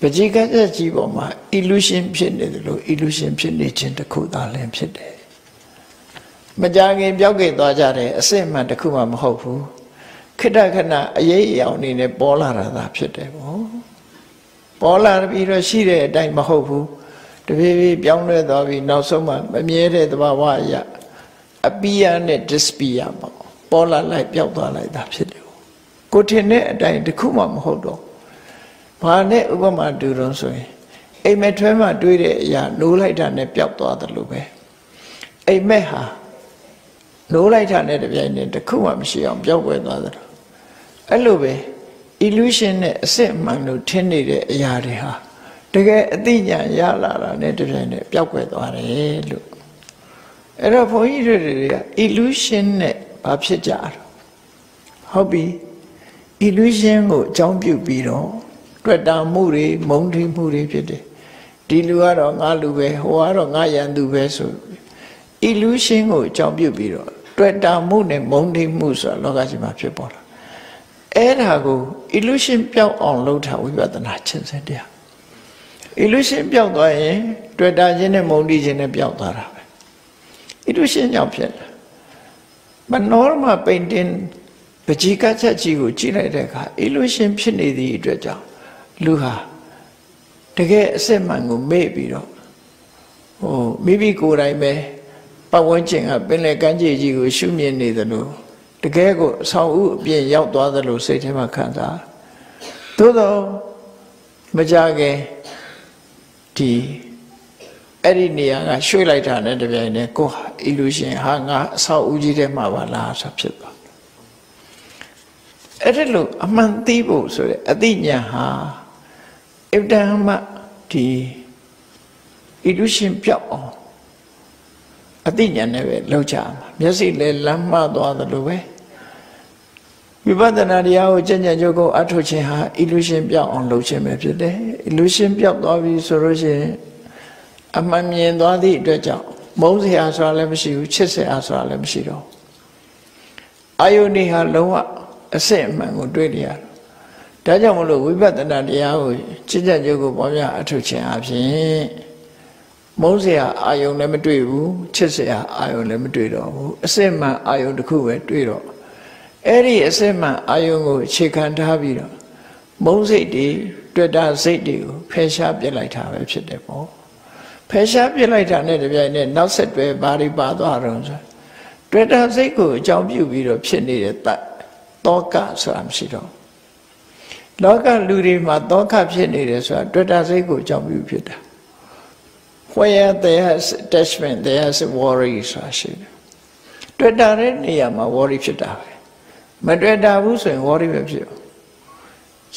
ပဋိကတ်ချက်ကြီးပေါ်မှာ illusion ဖြစ်နေတယ်လို့ illusion ဖြစ်နေခြင်းတစ်ခုသာလည်းဖြစ်တယ်မကြခင်ပြောက်ခဲ့သွားကြတယ်အစစ်မှန်တစ်ခုမှမဟုတ်ဘူး ခိတ္တခဏအရေးအယောင်နေနဲ့ပေါ်လာတာသာဖြစ်တယ်ပေါ့ပေါ်လာပြီးတော့ရှိတဲ့အတိုင်းမဟုတ်ဘူးတဖြည်းဖြည်းပြောင်းလဲသွားပြီးနောက်ဆုံးမှမမြဲတဲ့သဘာဝအရာအပိယနဲ့ dispiya ပေါ့ပေါ်လာလိုက်ပြောက်သွားလိုက်တာဖြစ်တယ်ကိုထင်တဲ့အတိုင်းတခုမှမဟုတ်တော့ဘာနဲ့ဥပမာတူတော့ဆိုရင်အိမ်မက်ထွဲမှတွေးတဲ့အရာနိုးလိုက်တာနဲ့ပျောက်သွားတယ်လို့ပဲအိမ်မက်ဟာနိုးလိုက်တာနဲ့တပြိုင်နက်တခုမှမရှိအောင်ပျောက်ွယ်သွားတယ် အဲ့လိုပဲ illusion နဲ့အစစ်အမှန်လို့ထင်နေတဲ့အရာတွေဟာတကယ်အသိဉာဏ်ရလာတာနဲ့တပြိုင်နက်ပျောက်ွယ်သွားတယ်လို့အဲ့တော့ဘုန်းကြီးတွေက illusion နဲ့ဘာဖြစ်ကြတာဟုတ်ပြီ illusion ကိုအကြောင်းပြုပြီးတော့တွေ့တာမှုတွေမုန်းထိမှုတွေဖြစ်တယ်ဒီလူကတော့ငါလူပဲဟိုကတော့ငါရန်သူပဲဆို illusion ကိုအကြောင်းပြုပြီးတော့တွေ့တာမှုနဲ့မုန်းထိမှုဆိုတာလောကကြီးမှာဖြစ်ပေါ်လာ အဲ့ဒါကို illusion ပျောက်အောင်လုပ်တာဝိပဿနာရှင်းစင်တရား illusion ပျောက်သွားရင် တွေ့တာခြင်းနဲ့မုန်းတိခြင်းနဲ့ပျောက်သွားတာပဲ illusion ကြောင့်ဖြစ်တာ but normal painting ပကြီကချက်ကြီးကိုကြည့်လိုက်တဲ့အခါ illusion ဖြစ်နေသည့်အတွက်ကြောင့်လူဟာတကယ်အစစ်မှန်ကိုမေ့ပြီးတော့ဟိုမိမိကိုယ်တိုင်ပဲပတ်ဝန်းကျင်ကပင်လယ်ကမ်းခြေကြီးကိုရှုမြင်နေသလိုတ ကယ်ကိုအဆောင်ဥအပြင်ရောက်သွားသလိုစိတ်ထဲမှာခံစားသို့တော့မကြခင်ဒီအဲ့ဒီနေရာကရွှေ့လိုက်တာနဲ့တပြိုင်တည်းကိုဟာ illusion ဟာငါအဆောက်အဦကြီးထဲမှာပါလားဆိုဖြစ်သွားအဲ့ဒါလို့အမှန်သိဖို့ဆိုတဲ့အသိဉာဏ်ဟာအဗ္ဗဒမဒီ illusion ပြောက်အောင်အသိဉာဏ်နဲ့ပဲလောက်ကြမှာမျက်စိလည်းလမ်းမှသွားသလိုပဲ ဝိပဿနာတရားကိုကြင်ကြံကြုတ်ကိုအထုတ်ခြင်းဟာ illusion ပြောက်အောင်လုပ်ခြင်းပဲဖြစ်တယ် illusion ပြောက်သွားပြီဆိုလို့ရှိရင်အမှန်မြင်သွားသည့်အတွက်ကြောင့်မုန်းစရာဆိုတာလည်းမရှိဘူးချစ်စရာဆိုတာလည်းမရှိတော့အာယုန်ဒီဟာလုံးဝအစစ်အမှန်ကိုတွေ့နေရတယ်ဒါကြောင့်မလို့ဝိပဿနာတရားကိုချစ်ကြကြုတ်ကိုပေါ်ပြအထုတ်ခြင်းအပြင်မုန်းစရာအာယုန်လည်းမတွေ့ဘူးချစ်စရာအာယုန်လည်းမတွေ့တော့ဘူးအစစ်မှန်အာယုန်တစ်ခုပဲတွေ့တော့ အဲ့ဒီအစစ်မှန်အာယုန်ကိုအခြေခံထားပြီးတော့မုန်းစိတ်တွေတွေ့တာစိတ်တွေကိုဖယ်ရှားပြစ်လိုက်တာပဲဖြစ်တယ်ပေါ့ဖယ်ရှားပြစ်လိုက်တာနဲ့တပြိုင်နက်နောက်ဆက်တွဲဘာတွေပါသွားတော့ဆိုတွေ့တာစိတ်ကိုအကြောင်းပြုပြီးတော့ဖြစ်နေတဲ့တတ်တောကဆိုတာမရှိတော့လောကလူတွေမှာတောကဖြစ်နေတယ်ဆိုတာတွေ့တာစိတ်ကိုအကြောင်းပြုဖြစ်တာ where there has attachment there has worry ဆိုတာရှိတယ်တွေ့တာတဲ့နေရာမှာ worry ဖြစ်တာပဲ မတွေ့တာဘူးဆိုရင် worry ပဲဖြစ်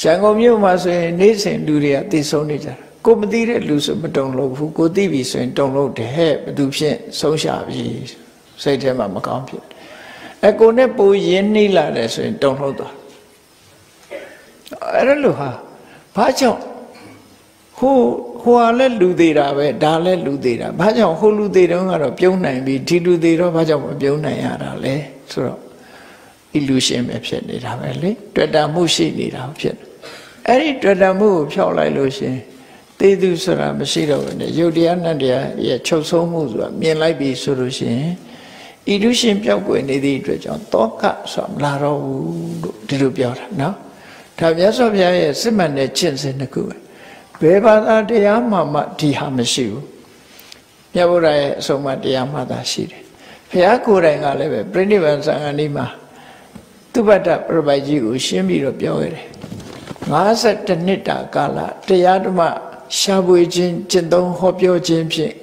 ရန်ကုန်မြို့မှာဆိုရင်နေ့စဉ်လူတွေကတည်ဆုံးနေကြတာကိုမသိတဲ့လူဆိုမတုံလို့ဘူးကိုသိပြီဆိုရင်တုံလို့တဲ့ဟဲ့ဘသူဖြစ်ဆုံးရှာပြီစိတ်ထဲမှာမကောင်းဖြစ်အကိုနဲ့ပူရင်းနှိလာတယ်ဆိုရင်တုံလို့သွားအဲ့လိုဟာဘာကြောင့်ဟိုဟိုဟာလည်းလူသေးတာပဲဒါလည်းလူသေးတာဘာကြောင့်ဟိုလူသေးတုန်းကတော့ပြုံးနိုင်ပြီဒီလူသေးတော့ဘာကြောင့်မပြုံးနိုင်ရတာလဲဆိုတော့ illusion ပဲဖြစ်နေတာပဲလေတွေ့တာမှုရှိနေတာဖြစ်အဲ့ဒီတွေ့တာမှုကိုဖျောက်လိုက်လို့ရှင်သေသူဆိုတာမရှိတော့ဘူးနဲ့ယုတ်တရားနဲ့တရားရဲ့ချုပ်ဆုံးမှုဆိုတာမြင်လိုက်ပြီဆိုလို့ရှိရင် illusion ပျောက်ကွယ်နေသည့်အတွက်ကြောင့်တောကဆိုတာမလာတော့ဘူးလို့ဒီလိုပြောတာနော်ဒါမြတ်စွာဘုရားရဲ့စစ်မှန်တဲ့ကျင့်စဉ်တစ်ခုပဲဘယ်ဘာသာတရားမှမှဒီဟာမရှိဘူးမြတ်ဗုဒ္ဓရဲ့အဆုံးအမတရားမှသာရှိတယ်ဘုရားကိုယ်တိုင်ကလည်းပဲပြိဋိဘံသံဃာနီးမှာ သူပတ္တပြပိုက်ကြီးကိုရှင်းပြီးတော့ပြောခဲ့တယ်52နှစ်တာကာလတရားဓမ္မရှားပွေခြင်းကျင့်သုံးဟောပြောခြင်းဖြင့်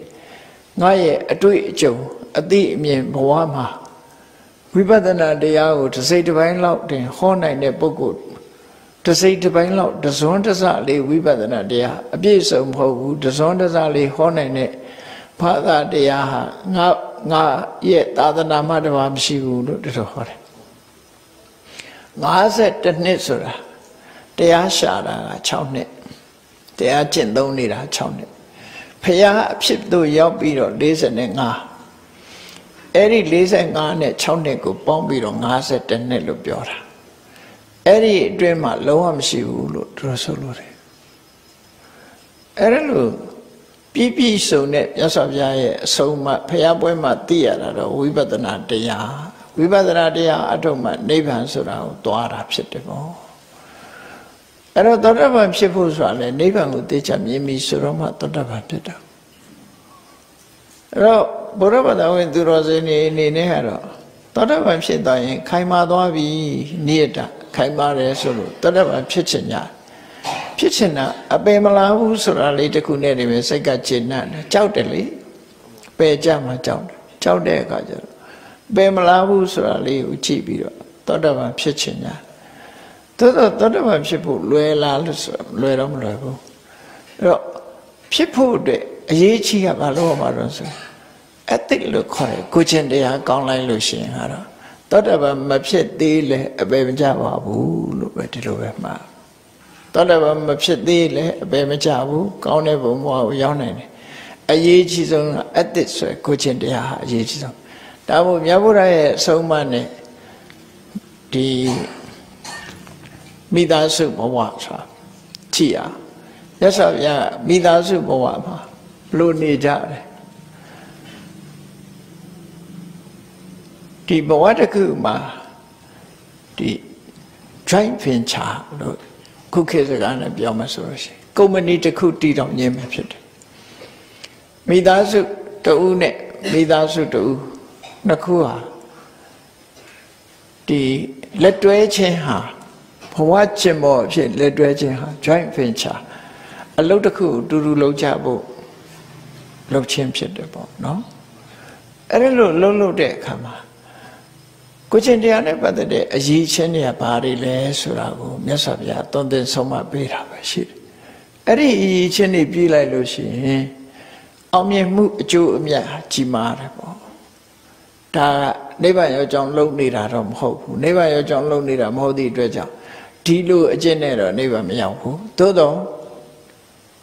ငါရဲ့အတွေ့အကြုံအသိအမြင်ဘဝမှာဝိပဿနာတရားကိုတစ်စိတ်တစ်ပိုင်းလောက်တင်ဟောနိုင်တဲ့ပုဂ္ဂိုလ်တတစိတ်တစ်ပိုင်းလောက်တစွန်းတစလေးဝိပဿနာတရားအပြည့်စုံမဟုတ်ဘူးတစွန်းတစလေးဟောနိုင်တဲ့ဘာသာတရားဟာငါငါရဲ့သာသနာမှတပါမရှိဘူးလို့တတော်ဟောတယ် 52နှစ်ဆိုတာတရားရှာတာက6နှစ်တရားကျင့်သုံးနေတာ6နှစ်ဖရာအဖြစ်တို့ရောက်ပြီးတော့45အဲ့ဒီ45နဲ့6နှစ်ကိုပေါင်းပြီးတော့52နှစ်လို့ပြောတာအဲ့ဒီအတွင်းမှာလုံးဝမရှိဘူးလို့သူတို့ဆိုလို့တယ်အဲ့ဒါလို့ပြည့်ပြည့်စုံတဲ့မြတ်စွာဘုရားရဲ့အဆုံးအမဖရာပွဲမှာသိရတာတော့ဝိပဿနာတရား ဝိပဿနာတရားအထုံးမှနိဗ္ဗာန်ဆိုတာကိုသွားတာဖြစ်တယ်ပေါ့အဲ့တော့သောတာပန်ဖြစ်ဖို့ဆိုတာလေနိဗ္ဗာန်ကိုသိချမြင်ပြီဆိုတော့မှသောတာပန်ဖြစ်တာအဲ့တော့ဘုရားဘာသာဝင်သူတော်စင်နေအနေနဲ့ကတော့သောတာပန်ဖြစ်သွားရင် ခိုင်မာသွားပြီနိယတခိုင်မာတယ်ဆိုလို့သောတာပန်ဖြစ်ချင်ကြဖြစ်ချင်တာအပယ်မလားဘူးဆိုတာလေးတခုနဲ့တည်းပဲစိတ်ကကျဉ်းတယ်ကြောက်တယ်လေပယ်ကြမှာကြောက်တယ်ကြောက်တဲ့အခါကျတော့ ပယ်မလားဘူးဆိုတာလေးကိုကြည့်ပြီးတော့သောတာပန်ဖြစ်ချင်ကြသို့တော့သောတာပန်ဖြစ်ဖို့လွယ်လားလို့ဆိုလွယ်တော့မလွယ်ဘူးအဲ့တော့ဖြစ်ဖို့အတွက်အရေးကြီးကဘာလို့မှာတော့ဆိုအတိတ်လို့ခေါ်တယ်ကိုချင်းတရားကောင်းလိုက်လို့ရှိရင်ဟာတော့သောတာပန်မဖြစ်သေးလဲအပေမကြပါဘူးလို့ပဲဒီလိုပဲမှာသောတာပန်မဖြစ်သေးလဲအပေမကြဘူးကောင်းတဲ့ဘုံဘဝကိုရောက်နိုင်တယ်အရေးကြီးဆုံးကအတိတ်ဆိုကိုချင်းတရားဟာအရေးကြီးဆုံး ဒါမို့မြတ်ဗုဒ္ဓရဲ့အဆုံးအမနဲ့ဒီမိသားစုဘဝဆိုတာကြည့်ရမြတ်စွာဘုရားမိသားစုဘဝမှာဘလို့နေကြတယ်ဒီဘဝတစ်ခုမှာဒီ joint venture လို့ခုခေတ်စကားနဲ့ပြောမှဆိုလို့ရှိရင်ကုမ္ပဏီတစ်ခုတည်ထောင်ခြင်းပဲဖြစ်တယ်မိသားစုတဦးနဲ့မိသားစုတဦး နှစ်ခုဟာဒီလက်တွဲခြင်းဟာဘဝကျင့်မောအဖြစ်လက်တွဲခြင်းဟာ joint venture အလုပ်တစ်ခုတူတူလုပ်ကြဖို့လုပ်ခြင်းဖြစ်တယ်ပေါ့နော်အဲ့ဒါလို့လှုပ်လှုပ်တဲ့အခါမှာကိုချင်းတရားနဲ့ပတ်သက်တဲ့အရေးချင်းတွေကဘာတွေလဲဆိုတာကိုမြတ်စွာဘုရားသွန်သင်ဆုံးမပေးတာပဲရှိတယ်အဲ့ဒီအရေးချင်းတွေပြေးလိုက်လို့ရှိရင်အောင်မြင်မှုအကျိုးအမြတ်ကြီးမားတယ်ပေါ့ ဒါကနိဗ္ဗာန်ရောက်ကြောင်းလုံနေတာတော့မဟုတ်ဘူးနိဗ္ဗာန်ရောက်ကြောင်းလုံနေတာမဟုတ်သည့်အတွက်ကြောင့်ဒီလိုအကျင့်နဲ့တော့နိဗ္ဗာန်မရောက်ဘူးသို့တော့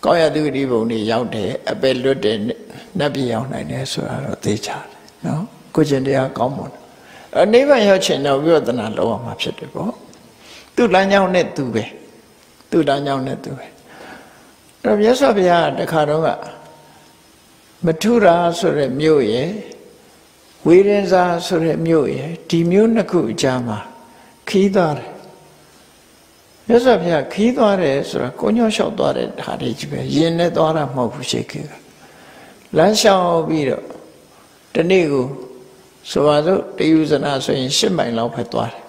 ကောင်းရသူဒီဘုံတွေရောက်တယ်အပယ်လွတ်တယ်နတ်ပြည်ရောက်နိုင်တယ်ဆိုတာတော့သိချတယ်နော်ကိုကျင်တရားကောင်းမွန်အနိဗ္ဗာန်ရောက်ချင်တော့ဝိပဿနာလောက်အောင်မှာဖြစ်တယ်ပေါ့သူ့လမ်းကြောင်းနဲ့သူပဲသူ့လမ်းကြောင်းနဲ့သူပဲအဲ့တော့မြတ်စွာဘုရားတခါတော့ကမထုရာဆိုတဲ့မြို့ရဲ့ ဝေရင်စာဆိုတဲ့မြို့ရဲ့ဒီမြို့နှစ်ခုအကြားမှာခီးသွားတယ်မြတ်စွာဘုရားခီးသွားတယ်ဆိုတာကိုညောလျှောက်သွားတဲ့ဟာတွေကြီးပဲယင်နဲ့သွားတာမဟုတ်ဘူးရှိခေကလမ်းလျှောက်ပြီးတော့ဒီနေ့ကိုဆိုပါစို့တယူဇနာဆိုရင်၈မိုင်လောက်ပဲသွားတယ်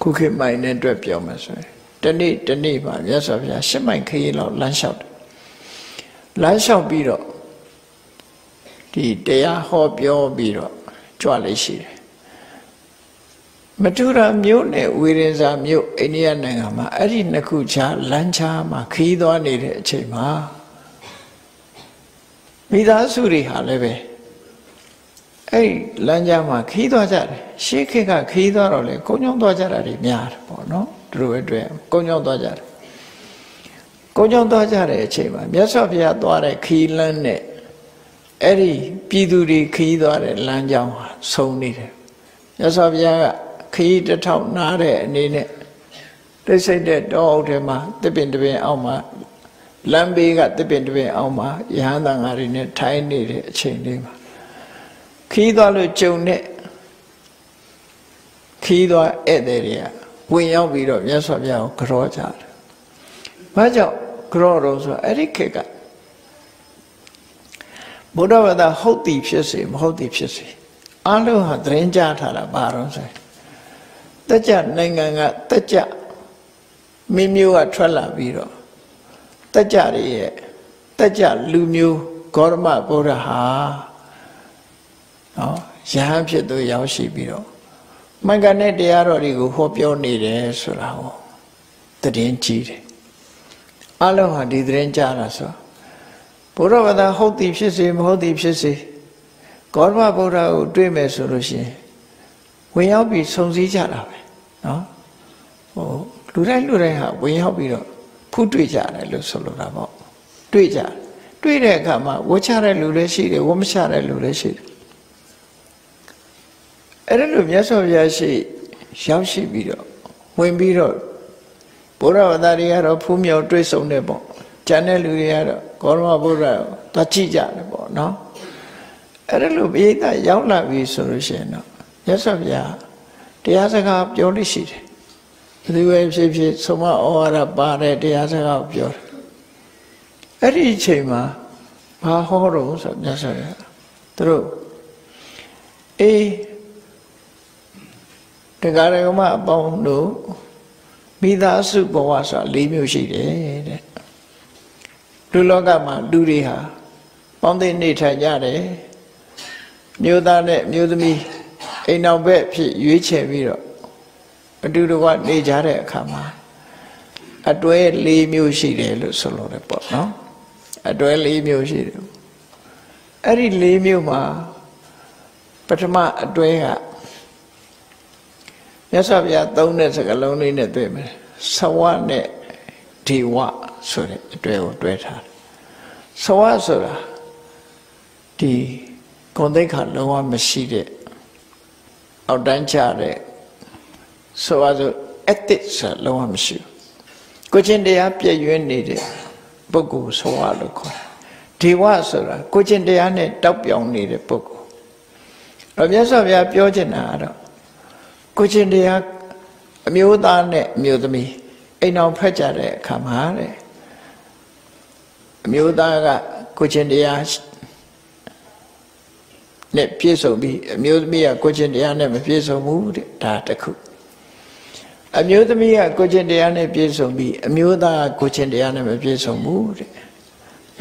ခုခေတ်မိုင်နဲ့အတွက်ပြောမှဆိုရင်ဒီနေ့ဒီနေ့ပါမြတ်စွာဘုရား၈မိုင်ခရီးလောက်လမ်းလျှောက်တယ်လမ်းလျှောက်ပြီးတော့ ဒီတရားဟောပြောပြီးတော့ကြွလေးရှိတယ်မတူရာမြို့နဲ့ဝေရင်စာမြို့အိန္ဒိယနိုင်ငံမှာအဲ့ဒီနှစ်ခုချာလမ်းချာမှာခီးသွားနေတဲ့အချိန်မှာမိသားစုတွေဟာလည်းပဲအဲ့လမ်းကြားမှာခီးသွားကြတယ်ရှေးခေတ်ကခီးသွားတော့လေကုန်းကြောင်းသွားကြတာတွေများတယ်ပေါ့နော်သူတို့အတွက်ကုန်းကြောင်းသွားကြတယ်ကုန်းကြောင်းသွားကြတဲ့အချိန်မှာမြတ်စွာဘုရားသွားတဲ့ခီးလမ်းနဲ့ အဲ့ဒီပြည်သူတွေခီးသွားတဲ့လမ်းကြောင်းဟာဆုံနေတယ်မြတ်စွာဘုရားကခီးတစ်ထောင်နားတဲ့အနေနဲ့တိတ်ဆိတ်တဲ့တောအုပ်ထဲမှာတစ်ပင်တစ်ပင်အောက်မှာလမ်းဘေးကတစ်ပင်တစ်ပင်အောက်မှာယဟန်တန်ဃာတွေနဲ့ထိုင်နေတဲ့အချိန်လေးမှာခီးသွားလို့ကြုံတဲ့ခီးသွားဧည့်သည်တွေကဝင်ရောက်ပြီးတော့မြတ်စွာဘုရားကိုကြောကြတယ်။ဘာကြောင့်ကြောတော့ဆိုအဲ့ဒီခေတ်က ဘုရားဘာသာဟုတ်သည်ဖြစ်စေမဟုတ်သည်ဖြစ်စေအလုံးဟာသတင်းကြားထားတာဘာတော့ဆိုတက်ကြနိုင်ငံကတက်ကြမိမျိုးကထွက်လာပြီးတော့တက်ကြတွေရဲ့တက်ကြလူမျိုးဂေါရမဗုဒ္ဓဟာနော်ယဟန်ဖြစ်သူရောက်ရှိပြီးတော့မှန်ကန်တဲ့တရားတော်တွေကိုဟောပြောနေတယ်ဆိုတာဟောတည်င်းကြည့်တယ်အလုံးဟာဒီတည်င်းကြားတာဆို ဘုရားဘာသာဟုတ်သည်ဖြစ်စေမဟုတ်သည်ဖြစ်စေကောရမဗုဒ္ဓကိုတွေ့မယ်ဆိုလို့ရှိရင်ဝင်ရောက်ပြီးစုံစည်းကြတာပဲနော်ဟိုလူတိုင်းလူတိုင်းဟာဝင်ရောက်ပြီးတော့ဖူးတွေ့ကြတယ်လို့ဆိုလိုတာပေါ့တွေ့ကြတွေ့တဲ့အခါမှာဝချတဲ့လူလည်းရှိတယ်ဝမချတဲ့လူလည်းရှိတယ်အဲ့ဒါလိုမြတ်စွာဘုရားရှိရောက်ရှိပြီးတော့ဝင်ပြီးတော့ဘုရားဝတ္တတွေကတော့ဖူးမြော်တွေ့ဆုံတယ်ပေါ့ကျန်တဲ့လူတွေကတော့ ကောရမဘုရားကိုသွားကြည့်ကြတယ်ပေါ့နော်အဲ့ဒါလိုပိဋကရောက်လာပြီဆိုလို့ရှိရင်တော့မြတ်စွာဘုရားတရားစကားပြောလို့ရှိတယ်ဘယ်သူပဲဖြစ်ဖြစ်သုံးမဩဝါဒပါတဲ့တရားစကားပြောတယ်အဲ့ဒီအချိန်မှာဘာဟောတော့ဆိုမြတ်စွာဘုရားသူတို့အေးတရားရကမအပေါင်းတို့မိသားစုဘဝဆိုတာ၄မျိုးရှိတယ်တဲ့ လူလောကမှာလူတွေဟာပေါင်းသိနေထိုင်ကြတယ်မျိုးသားနဲ့မျိုးသမီးအိမ်အောင်ဘက်ဖြစ်ရွေးချယ်ပြီးတော့အတူတကွနေကြတဲ့အခါမှာအတွဲ၄မျိုးရှိတယ်လို့ဆိုလို့ရပေါ့နော်အတွဲ၄မျိုးရှိတယ်အဲ့ဒီ၄မျိုးမှာပထမအတွဲကမြတ်စွာဘုရားသုံးတဲ့စကားလုံးလေးနဲ့တွေ့မယ်သဝနဲ့ဒီဝ ဆိုတဲ့အတွေ့ကိုတွဲထားတယ်သဝဆိုတာဒီဂုံသိက္ခာလုံးဝမရှိတဲ့အောက်တန်းချတဲ့ဆိုပါစို့ ethics ဆိုလုံးဝမရှိဘူးကိုချင်းတရားပြည့်ရွံ့နေတဲ့ပုဂ္ဂိုလ်ဆိုရလို့ခေါ်တယ်ဒီဝဆိုတာကိုချင်းတရားနဲ့တောက်ပြောင်နေတဲ့ပုဂ္ဂိုလ်တော့မြတ်စွာဘုရားပြောချင်တာကတော့ကိုချင်းတရားအမျိုးသားနဲ့အမျိုးသမီးအိမ်အောင်ဖက်ကြတဲ့အခါမှာတဲ့ အမျိုးသားကကိုချင်းတရားနဲ့ပြည့်စုံပြီးအမျိုးသမီးကကိုချင်းတရားနဲ့မပြည့်စုံဘူးတဲ့ဒါတခုအမျိုးသမီးကကိုချင်းတရားနဲ့ပြည့်စုံပြီးအမျိုးသားကကိုချင်းတရားနဲ့မပြည့်စုံဘူးတဲ့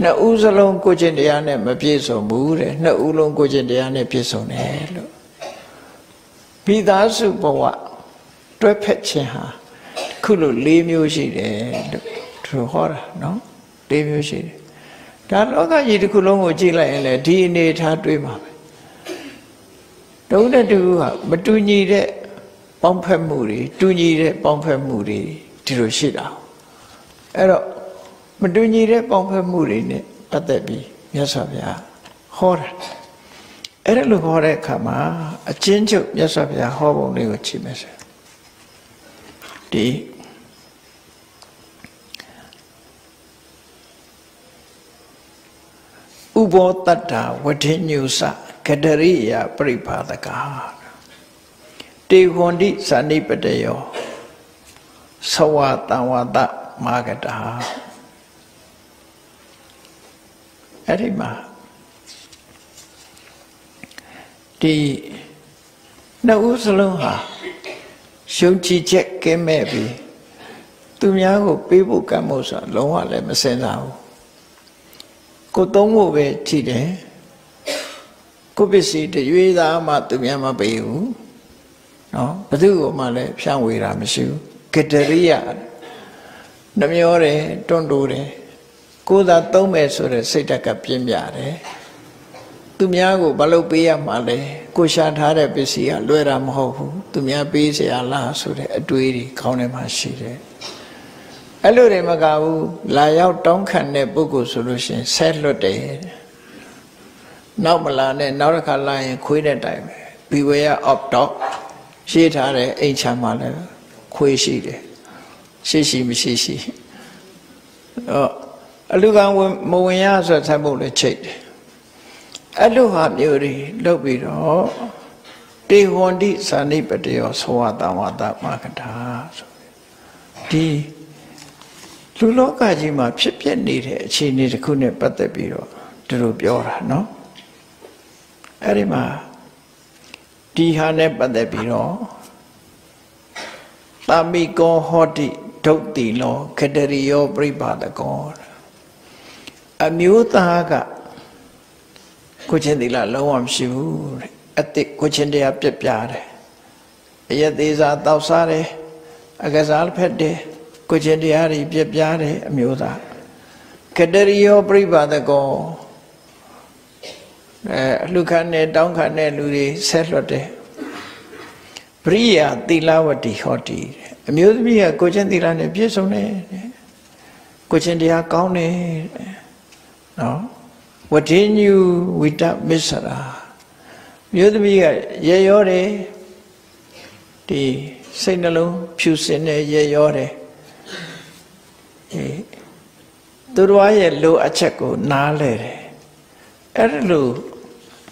နှစ်ဦးစလုံးကိုချင်းတရားနဲ့မပြည့်စုံဘူးတဲ့နှစ်ဦးလုံးကိုချင်းတရားနဲ့ပြည့်စုံတယ်လို့မိသားစုဘဝတွဲဖက်ခြင်းဟာခုလို၄မျိုးရှိတယ်လို့သူဟောတာနော် ၄မျိုးရှိတယ်ဒါလောကကြီးတစ်ခုလုံးကိုကြည့်လိုက်ရင်လည်းဒီအနေထားတွေးမှာပဲတုံးတဲ့တူဟာမတူညီတဲ့ပေါင်းဖက်မှုတွေတူညီတဲ့ပေါင်းဖက်မှုတွေဒီလိုရှိတာအဲ့တော့မတူညီတဲ့ပေါင်းဖက်မှုတွေနဲ့ပတ်သက်ပြီးမြတ်စွာဘုရားဟောတာအဲ့ဒါလိုဟောတဲ့အခါမှာအချင်းချုပ်မြတ်စွာဘုရားဟောပုံလေးကိုကြည့်မယ်ဆိုဒီ ဥဘောတတ္တာဝဋိညုစကတရိယပရိပါဒကာတေဟွန်တိဇာနိပတယောသဝတံဝတမာဂတာအဲ့ဒီမှာဒီနှစ်ဦးစလုံးဟာရှုံချချက်ကဲမဲ့ပြီးသူများကိုပေးဖို့ကမ်းဖို့ဆိုတာလုံးဝလည်းမစင်စားဘူး ကိုသုံးဖို့ပဲကြည့်တယ်ကိုပစ္စည်းတရွေးသားမှသူများမပေးဘူးနော်ဘယ်သူ့ကိုမှလည်းဖြန့်ဝေတာမရှိဘူးကတရိယနှမျောတယ်တွန့်တိုးတယ်ကိုယ်သာသုံးမယ်ဆိုတဲ့စိတ်ဓာတ်ကပြင်းပြတယ်သူများကိုဘာလို့ပေးရမှာလဲကိုရှာထားတဲ့ပစ္စည်းကလွယ်တာမဟုတ်ဘူးသူများပေးเสียလားဆိုတဲ့အတွေးတွေခေါင်းထဲမှာရှိတယ် အဲ့လိုတွေမကဘူးလာရောက်တောင်းခံတဲ့ပုဂ္ဂိုလ်ဆိုလို့ရှိရင်ဆက်လွတ်တယ်နောက်မလာနဲ့နောက်တစ်ခါလာရင်ခွေးတဲ့တိုင်ပဲ beware of dog ရှင်းထားတဲ့အိမ်ချမ်းမှာလည်းခွေးရှိတယ်ရှိရှိမရှိရှိအော်အလူကံမဝင်ရဆိုတဲ့ဘုတ်လည်းချိတ်တယ်အဲ့လိုဟာမျိုးတွေလုပ်ပြီးတော့တေဟွန်တိဇာနိပတယောသောဝတံဝတမကတာဆိုဒီ လူလောကကြီးမှာဖြစ်ပျက်နေတဲ့အခြေအနေတစ်ခုနဲ့ပတ်သက်ပြီးတော့သူတို့ပြောတာเนาะအဲ့ဒီမှာဒီဟာနဲ့ပတ်သက်ပြီးတော့တာမိကောဟောတိဒုတ်တိလောခတရိယောပြိပါဒကောအမျိုးသားကကိုချင်းသီလလုံးဝမရှိဘူးတဲ့အတိတ်ကိုချင်းတရားပြက်ပြားတယ်အယက်သေးစားတောက်စားတယ်အကစားဖက်တယ် ကိုချင်းတရားတွေပြပြတဲ့အမျိုးသားကတရိယောပြိပါဒကောအဲအလှခံနဲ့တောင်းခံတဲ့လူတွေဆက်လွတ်တယ်ပရိယာသီလဝတိဟောတိအမျိုးသမီးကကိုချင်းသီလနဲ့ပြည့်စုံတယ်ကိုချင်းတရားကောင်းတယ်နော်ဝတိညူဝိတမစ္ဆရာမျိုးသမီးကရေရောတယ်ဒီစိတ်နှလုံးဖြူစင်တဲ့ရေရောတယ် အဲသူတော်ရဲ့လိုအပ်ချက်ကိုနားလဲတယ်အဲ့ဒါလို့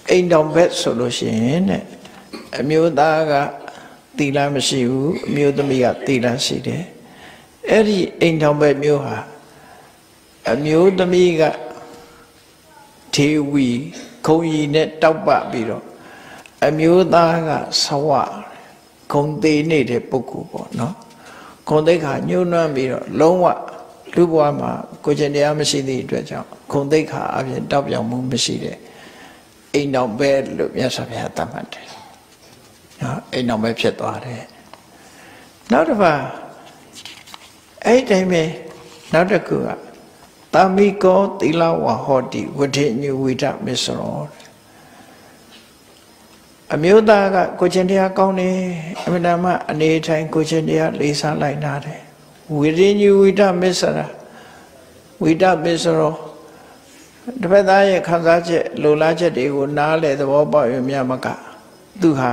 အိမ်တော်ဘက်ဆိုလို့ရှိရင်တဲ့အမျိုးသားကသီလမရှိဘူးအမျိုးသမီးကသီလရှိတယ်အဲ့ဒီအိမ်တော်ဘက်မျိုးဟာအမျိုးသမီးကထေဝီခုံကြီးနဲ့တောက်ပပြီးတော့အမျိုးသားကဆဝခုံသေးနေတဲ့ပုဂ္ဂိုလ်ပေါ့နော်ခုံသိခါညှိုးနှွမ်းပြီးတော့လုံးဝ လူဘဝမှာကိုကျင်တရားမရှိသည့်အတွက်ကြောင့်ခုံသိခါအပြင်တောက်ပြောင်မှုမရှိတဲ့အိမ်တော်ပဲလို့မြတ်စွာဘုရားသတ်မှတ်တယ်နော်အိမ်တော်ပဲဖြစ်သွားတယ်နောက်တစ်ပါးအဲ့ဒီတိုင်းပဲနောက်တစ်ခုကတာမိကောသီလဝဟောတိဝဋ္ဌိညဝိဒမစ္စရောအမျိုးသားကကိုချင်းတရားကောင်းတယ်အမြဲတမ်းအနေထိုင်ကိုချင်းတရားလေးစားလိုက်နာတယ် ဝိရိညဝိဒမစ္စရာဝိဒမစ္စရောတစ်ဖက်သားရဲ့ခံစားချက်လိုလားချက်တွေကိုနားလေသဘောပေါက်ရမြမကသူဟာ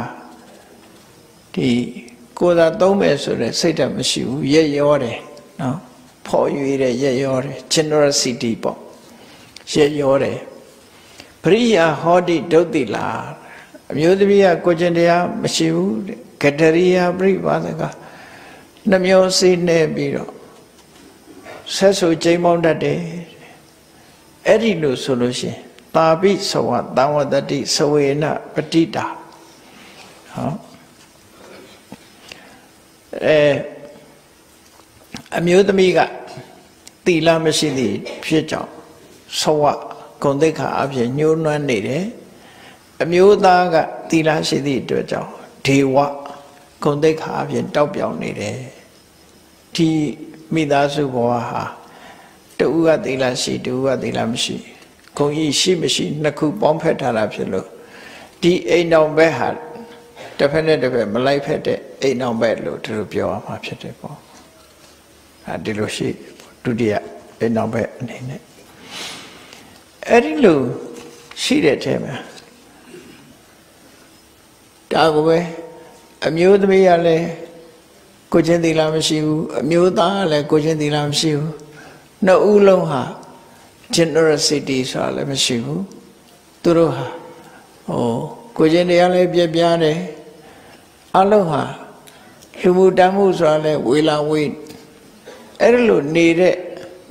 ဒီကိုယ်သာသုံးမယ်ဆိုတဲ့စိတ်ဓာတ်မရှိဘူးရဲ့ရောတယ်နော်ဖော်ရွေတဲ့ရက်ရောတယ် generosity ပေါ့ရက်ရောတယ်ပရိယာဟောတိဒုတိလာအမျိုးသမီးကကိုကျင်တရားမရှိဘူးကတရိယာပြိပါဒက နှမျိုးစေးနေပြီးတော့ဆက်ဆူကျိမ်းမောင်းတတ်တယ်အဲ့ဒီလိုဆိုလို့ရှိရင်တာပိသဝတံဝတတိသဝေနပတိတာဟောအဲအမျိုးသမီးကတီလာမရှိသည့်ဖြစ်ကြောင့်ဆဝဂုံတိခါအဖြစ်ညှိုးနွမ်းနေတယ်အမျိုးသားကတီလာရှိသည့်အတွက်ကြောင့်ဒေဝ ဂုံတိခါအဖြစ်တောက်ပြောင်နေတယ်ဒီမိသားစုဘဝဟာတူကတီလာရှိတူကတီလာမရှိဂုံကြီးရှိမရှိနှစ်ခုပေါင်းဖက်ထားတာဖြစ်လို့ဒီအိမ်တော်ဘက်ဟာတစ်ဖက်နဲ့တစ်ဖက်မလိုက်ဖက်တဲ့အိမ်တော်ဘက်လို့သူတို့ပြောရမှာဖြစ်တယ်ပေါ့အဲဒီလိုရှိဒုတိယအိမ်တော်ဘက်အနေနဲ့အဲ့ဒီလိုရှိတဲ့ထဲမှာဒါကိုပဲ အမျိုးသမီးကလည်းကိုချင်းသီလမရှိဘူးအမျိုးသားကလည်းကိုချင်းသီလမရှိဘူးနှစ်ဦးလုံးဟာ generosity ဆိုတာလည်းမရှိဘူးသူတို့ဟာဟိုကိုချင်းတရားလည်းပြပြတယ်အလုံးဟာလူမှုတမ်းမှုဆိုတာလည်းဝေလာဝေးအဲ့ဒါလို့နေတဲ့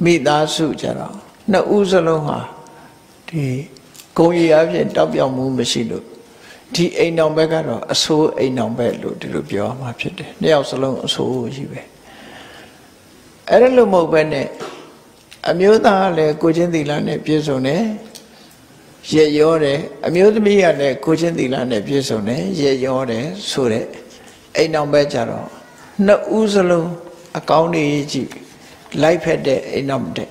မိသားစုကြတော့နှစ်ဦးစလုံးဟာဒီဂုံရီအဖြစ်တောက်ပြောင်မှုမရှိလို့ ဒီအိမ်တော်ဘက်ကတော့အဆိုးအိမ်တော်ဘက်လို့ဒီလိုပြောမှာဖြစ်တယ်နှစ်ယောက်စလုံးအဆိုးရှိပဲအဲ့ဒါလို့မဟုတ်ပဲနဲ့အမျိုးသားကလည်းကိုချင်းသီလနဲ့ပြည့်စုံတယ်ရရောတယ်အမျိုးသမီးကလည်းကိုချင်းသီလနဲ့ပြည့်စုံတယ်ရရောတယ်ဆိုတဲ့အိမ်တော်ဘက်ကြတော့နှစ်ဦးစလုံးအကောင်းနေကြည့်လိုက်ဖက်တဲ့အိမ်တော်တဲ့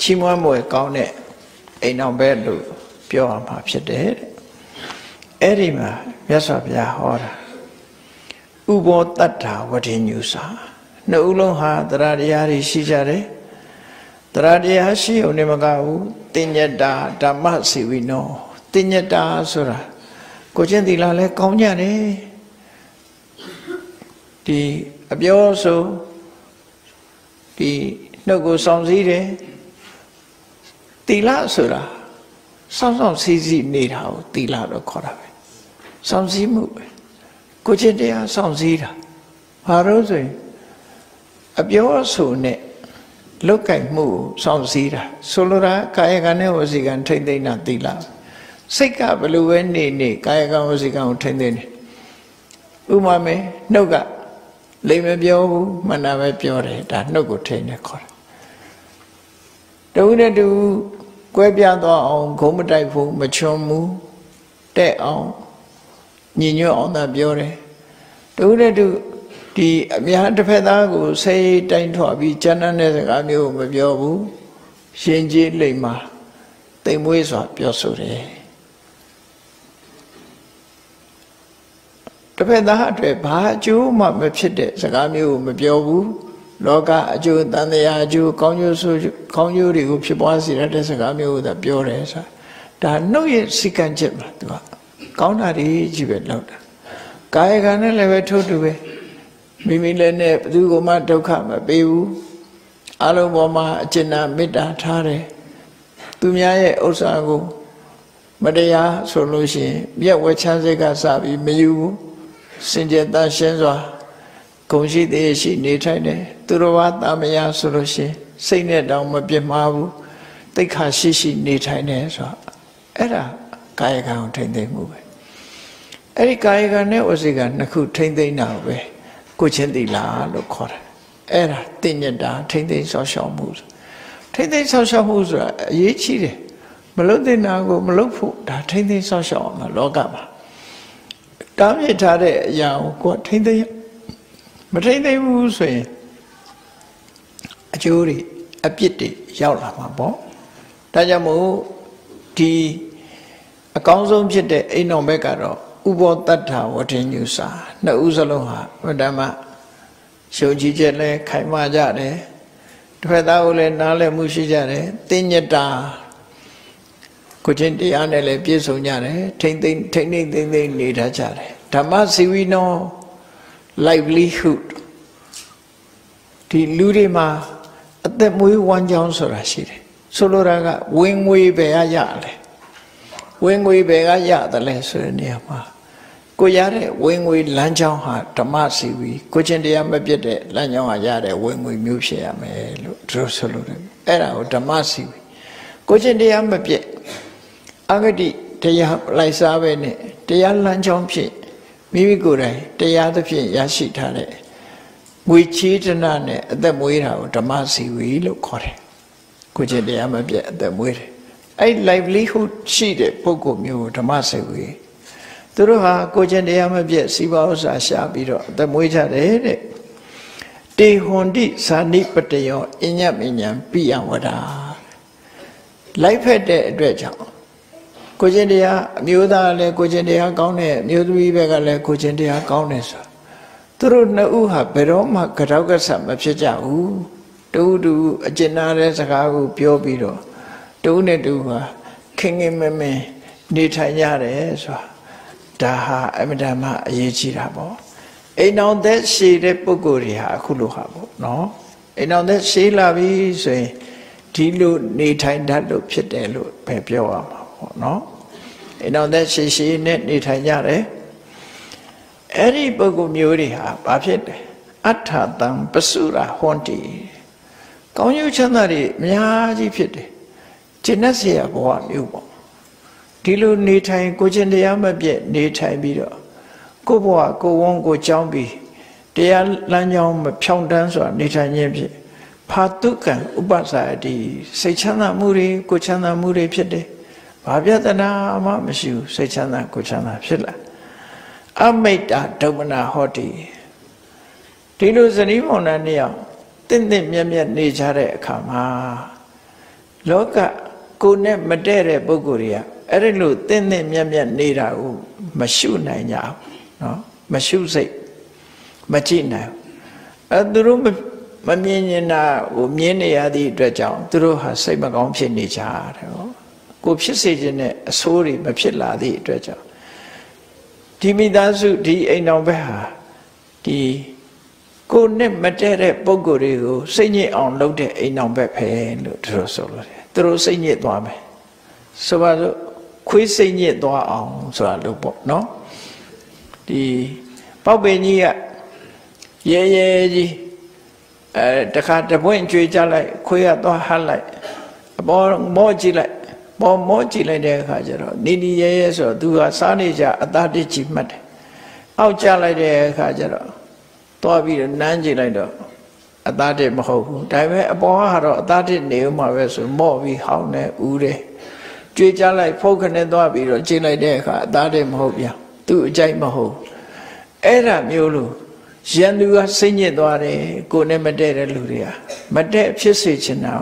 ချီးမွမ်းမွယ်ကောင်းတဲ့အိမ်တော်ပဲလို့ပြောရမှာဖြစ်တယ် အဲ့ဒီမှာမြတ်စွာဘုရားဟောတာဥဘောတတ္ထာဝတိညုစာနှစ်ဦးလုံးဟာတရားတရားတွေရှိကြတယ်တရားတရားရှိုံနဲ့မကဘူးတင်ညတာဓမ္မစီဝိနောတင်ညတာဆိုတာကိုချင်းသီလာလဲကောင်းကြတယ်ဒီအပြောဆိုဒီနှုတ်ကိုစောင့်စည်းတယ်တီလဆိုတာစောင့်စောင့်စည်းစည်းနေတာကိုတီလတော့ခေါ်တာပဲ စောင့်စည်းမှုပဲကိုချင်းတရားစောင့်စည်းတာဘာလို့ဆိုရင်အပြောဆိုနဲ့လုတ်ကင်မှုစောင့်စည်းတာဆိုလိုတာကာယကံနဲ့ဝစီကံထိမ့်သိမ့်တာတီလစိတ်ကဘယ်လိုပဲနေနေကာယကံဝစီကံကိုထိမ့်သိမ့်တယ်ဥမာမယ်နှုတ်ကလိမ်မပြောဘူးမှန်တာပဲပြောတယ်ဒါနှုတ်ကိုထိန်နေခေါ်တယ်တူနဲ့တူကွဲပြားသွားအောင်ဂုံးမတိုက်ဘူးမချွန်ဘူးတဲ့အောင် ညင်ညွတ်အောင်သာပြောတယ်တူနဲ့တူဒဒီအများတစ်ဖက်သားကိုစိတ်တိုင်းထွားပြီးကျမ်းတဲ့စကားမျိုးမပြောဘူးရှင်ကြီးလိမ့်မှာတိမ်မွေးစွာပြောဆိုတယ်တစ်ဖက်သားအတွက်ဘာအကျိုးမှမဖြစ်တဲ့စကားမျိုးကိုမပြောဘူးလောကအကျိုးတန်တရားအကျိုးကောင်းကျိုးဆိုကောင်းကျိုးတွေကိုဖြစ်ပွားစေတဲ့စကားမျိုးကိုသာပြောတယ်ဆိုတာဒါနှုတ်ရဲ့စိကံချက်မှာသူက ကောင်းတာတွေကြီးပဲလောက်တာကာယကံနဲ့လည်းပဲထို့တူပဲမိမိလည်းနဲ့ဘယ်သူမှဒုက္ခမပေးဘူးအလုံးပေါ်မှာအကျဉ်းနာမေတ္တာထားတယ်သူများရဲ့ဥစ္စာကိုမတရားဆိုလို့ရှိရင်မြတ်ဝဲချမ်းစိတ်ကစပြီးမယူဘူးစင်ကြယ်တန်ရှင်းစွာဂုံရှိသေးရှိနေထိုင်တယ်သူတော်ဘာတာမယာဆိုလို့ရှိရင်စိတ်နဲ့တောင်မပြစ်မှားဘူးတိတ်ခါရှိရှိနေထိုင်တယ်ဆိုတော့အဲ့ဒါကာယကံကိုထိမ့်သိမ့်မှုပဲ အဲ့ဒီကာယကံနဲ့ဝစီကံနှစ်ခုထိမ့်သိမ့်တာပဲကိုချင်းတိလာလို့ခေါ်တယ်အဲ့ဒါတင်ညတာထိမ့်သိမ့်ဆောက်ရှောက်မှုထိမ့်သိမ့်ဆောက်ရှောက်မှုဆိုတာအရေးကြီးတယ်မလုတ်တင်တာကိုမလုတ်ဖို့ဒါထိမ့်သိမ့်ဆောက်ရှောက်အောင်လောကမှာတားမြစ်ထားတဲ့အရာကိုကိုထိမ့်သိမ့်မထိမ့်သိမ့်ဘူးဆိုရင်အကျိုးတွေအပြစ်တွေရောက်လာမှာပေါ့ဒါကြောင့်မို့ဒီအကောင်းဆုံးဖြစ်တဲ့အိမ်တော်ဘက်ကတော့ ဥဘောတတ္ထာဝဋ္ဌညုစာနှစ်ဦးစလုံးဟာဗဒ္ဓမရှုံကြည်ချက်လဲခိုင်မာကြတယ်တစ်ဖက်သားကိုလည်းနားလည်မှုရှိကြတယ်တင်းညတာကိုချင်းတရားနဲ့လည်းပြည့်စုံကြတယ်ထိမ့်သိမ့်ထိမ့်သိမ့်သိမ့်သိမ့်နေတတ်ကြတယ်ဓမ္မစီဝိနော livelihood ဒီလူတွေမှာအသက်မွေးဝမ်းကြောင်းဆိုတာရှိတယ်ဆိုလိုတာကဝင်ငွေပဲရရတယ်ဝင်ငွေပဲကရတယ်လဲဆိုတဲ့နေရာမှာ ကိုရတဲ့ဝင်ငွေလမ်းကြောင်းဟာဓမ္မစီဝီကိုချင်းတရားမပြတ်တဲ့လမ်းကြောင်းဟာရတဲ့ဝင်ငွေမျိုးဖြစ်ရမယ်လို့သူတို့ဆိုလို့တယ်အဲ့ဒါကိုဓမ္မစီဝီကိုချင်းတရားမပြတ်အဂတိတရားလိုက်စားပဲနဲ့တရားလမ်းကြောင်းဖြစ်မိမိကိုယ်တိုင်တရားသဖြင့်ရရှိထားတဲ့ငွေချေးတနာနဲ့အသက်မွေးတာကိုဓမ္မစီဝီလို့ခေါ်တယ်ကိုချင်းတရားမပြတ်အသက်မွေးတယ်အဲ့ livelihood ရှိတဲ့ပုဂ္ဂိုလ်မျိုးဓမ္မစီဝီ သူတို့ဟာကိုချင်းတရားမပြတ်စီပါဥစ္စာရှာပြီးတော့အသက်မွေးကြတယ်တဲ့တေဟွန်တိဇာနိပတယောအညမဉ္ဉံပိယဝဒလိုက်ဖက်တဲ့အတွက်ကြောင့်ကိုချင်းတရားအမျိုးသားလည်းကိုချင်းတရားကောင်းတယ်အမျိုးသမီးဘက်ကလည်းကိုချင်းတရားကောင်းတယ်ဆိုသူတို့နှစ်ဦးဟာဘယ်တော့မှကြောက်ကဆမဖြစ်ကြဘူးတူတူအကျဉ်းနာတဲ့စကားကိုပြောပြီးတော့တူနဲ့တူဟာခင်ခင်မမင်းနေထိုင်ကြတယ်ဆိုတာ ဒါဟာအမြဲတမ်းအရေးကြီးတာပေါ့အိမ်အောင်သက်ရှည်တဲ့ပုံကိုယ်တွေဟာအခုလိုဟာပေါ့နော်အိမ်အောင်သက်ရှည်လာပြီဆိုရင်ဒီလိုနေထိုင်တတ်လို့ဖြစ်တယ်လို့ပဲပြောရမှာပေါ့နော်အိမ်အောင်သက်ရှည်ရှည်နဲ့နေထိုင်ကြတယ်အဲ့ဒီပုံကိုယ်မျိုးတွေဟာဘာဖြစ်တယ်အထတံပစုရာဟွန်တီကောင်းကျိုးချမ်းသာတွေအများကြီးဖြစ်တယ်ဂျင်းနဲ့ဆရာဘဝမျိုးပေါ့ ဒီလိုနေထိုင်ကိုချင်းတရားမပြည့်နေထိုင်ပြီးတော့ကိုဘဝကိုဝန်းကိုကြောင်းပြီးတရားလမ်းကြောင်းမဖြောင်းတန်းစွာနေထိုင်ခြင်းဖြင့်ဖာတုကံဥပစာတိစိတ်ချမ်းသာမှုတွေကိုချမ်းသာမှုတွေဖြစ်တယ်။ဘာပြဿနာမှမရှိဘူးစိတ်ချမ်းသာကိုချမ်းသာဖြစ်လာ။အမိတ်တာဒုမနာဟောတိဒီလိုဇနီးမောင်နှံနှစ်ယောက်တင့်တင့်မြတ်မြတ်နေကြတဲ့အခါမှာလောကကိုနဲ့မတည့်တဲ့ပုဂ္ဂိုလ်တွေက အဲ့ဒီလိုတင့်တင့်မြတ်မြတ်နေတာကိုမရှုနိုင်ကြဘူးနော်မရှုစိတ်မကြည့်နိုင်အဲသူတို့မမြင်နေတာကိုမြင်နေရသည့်အတွက်ကြောင့်သူတို့ဟာစိတ်မကောင်းဖြစ်နေကြတယ်ဟောကိုဖြစ်စေခြင်းနဲ့အဆိုးတွေမဖြစ်လာသည့်အတွက်ကြောင့်ဒီမိသားစုဒီအိမ်တော်ဘက်ဟာဒီကိုနဲ့မတည့်တဲ့ပုံကိုယ်တွေကိုစိတ်ညစ်အောင်လုပ်တဲ့အိမ်တော်ဘက်ပဲလို့သူတို့ဆိုလို့တယ်သူတို့စိတ်ညစ်သွားမယ်ဆိုပါစို့ ခွေးစိတ်ညစ်သွားအောင်ဆိုတာလို့ပေါ့နော်ဒီပေါက်ပင်ကြီးကရဲရဲကြီးအဲတခါတပွင့်ကျွေးကြလိုက်ခွေးကသွားဟတ်လိုက်အပေါ်မောကြည့်လိုက်ပေါ်မောကြည့်လိုက်တဲ့အခါကျတော့နီနီရဲရဲဆိုတော့သူကစားနေကြအသားတစ်ချီမှတ်တယ်အောက်ကျလိုက်တဲ့အခါကျတော့သွားပြီးတော့နမ်းကြည့်လိုက်တော့အသားတစ်မဟုတ်ဘူးဒါပေမဲ့အပေါ်ကတော့အသားတစ်နေဦးမှာပဲဆိုမော့ပြီးဟောင်းနေဦးတယ် ကြွေးကြလိုက်ဖုတ်ခနဲ့သွားပြီးတော့ကြည့်လိုက်တဲ့အခါအသားတစ်မဟုတ်ပြန်သူ့အကြိုက်မဟုတ်အဲ့ဒါမျိုးလို့ရန်သူကစိတ်ညစ်သွားတယ်ကိုယ်နဲ့မတည့်တဲ့လူတွေကမတည့်ဖြစ်စေချင်တာ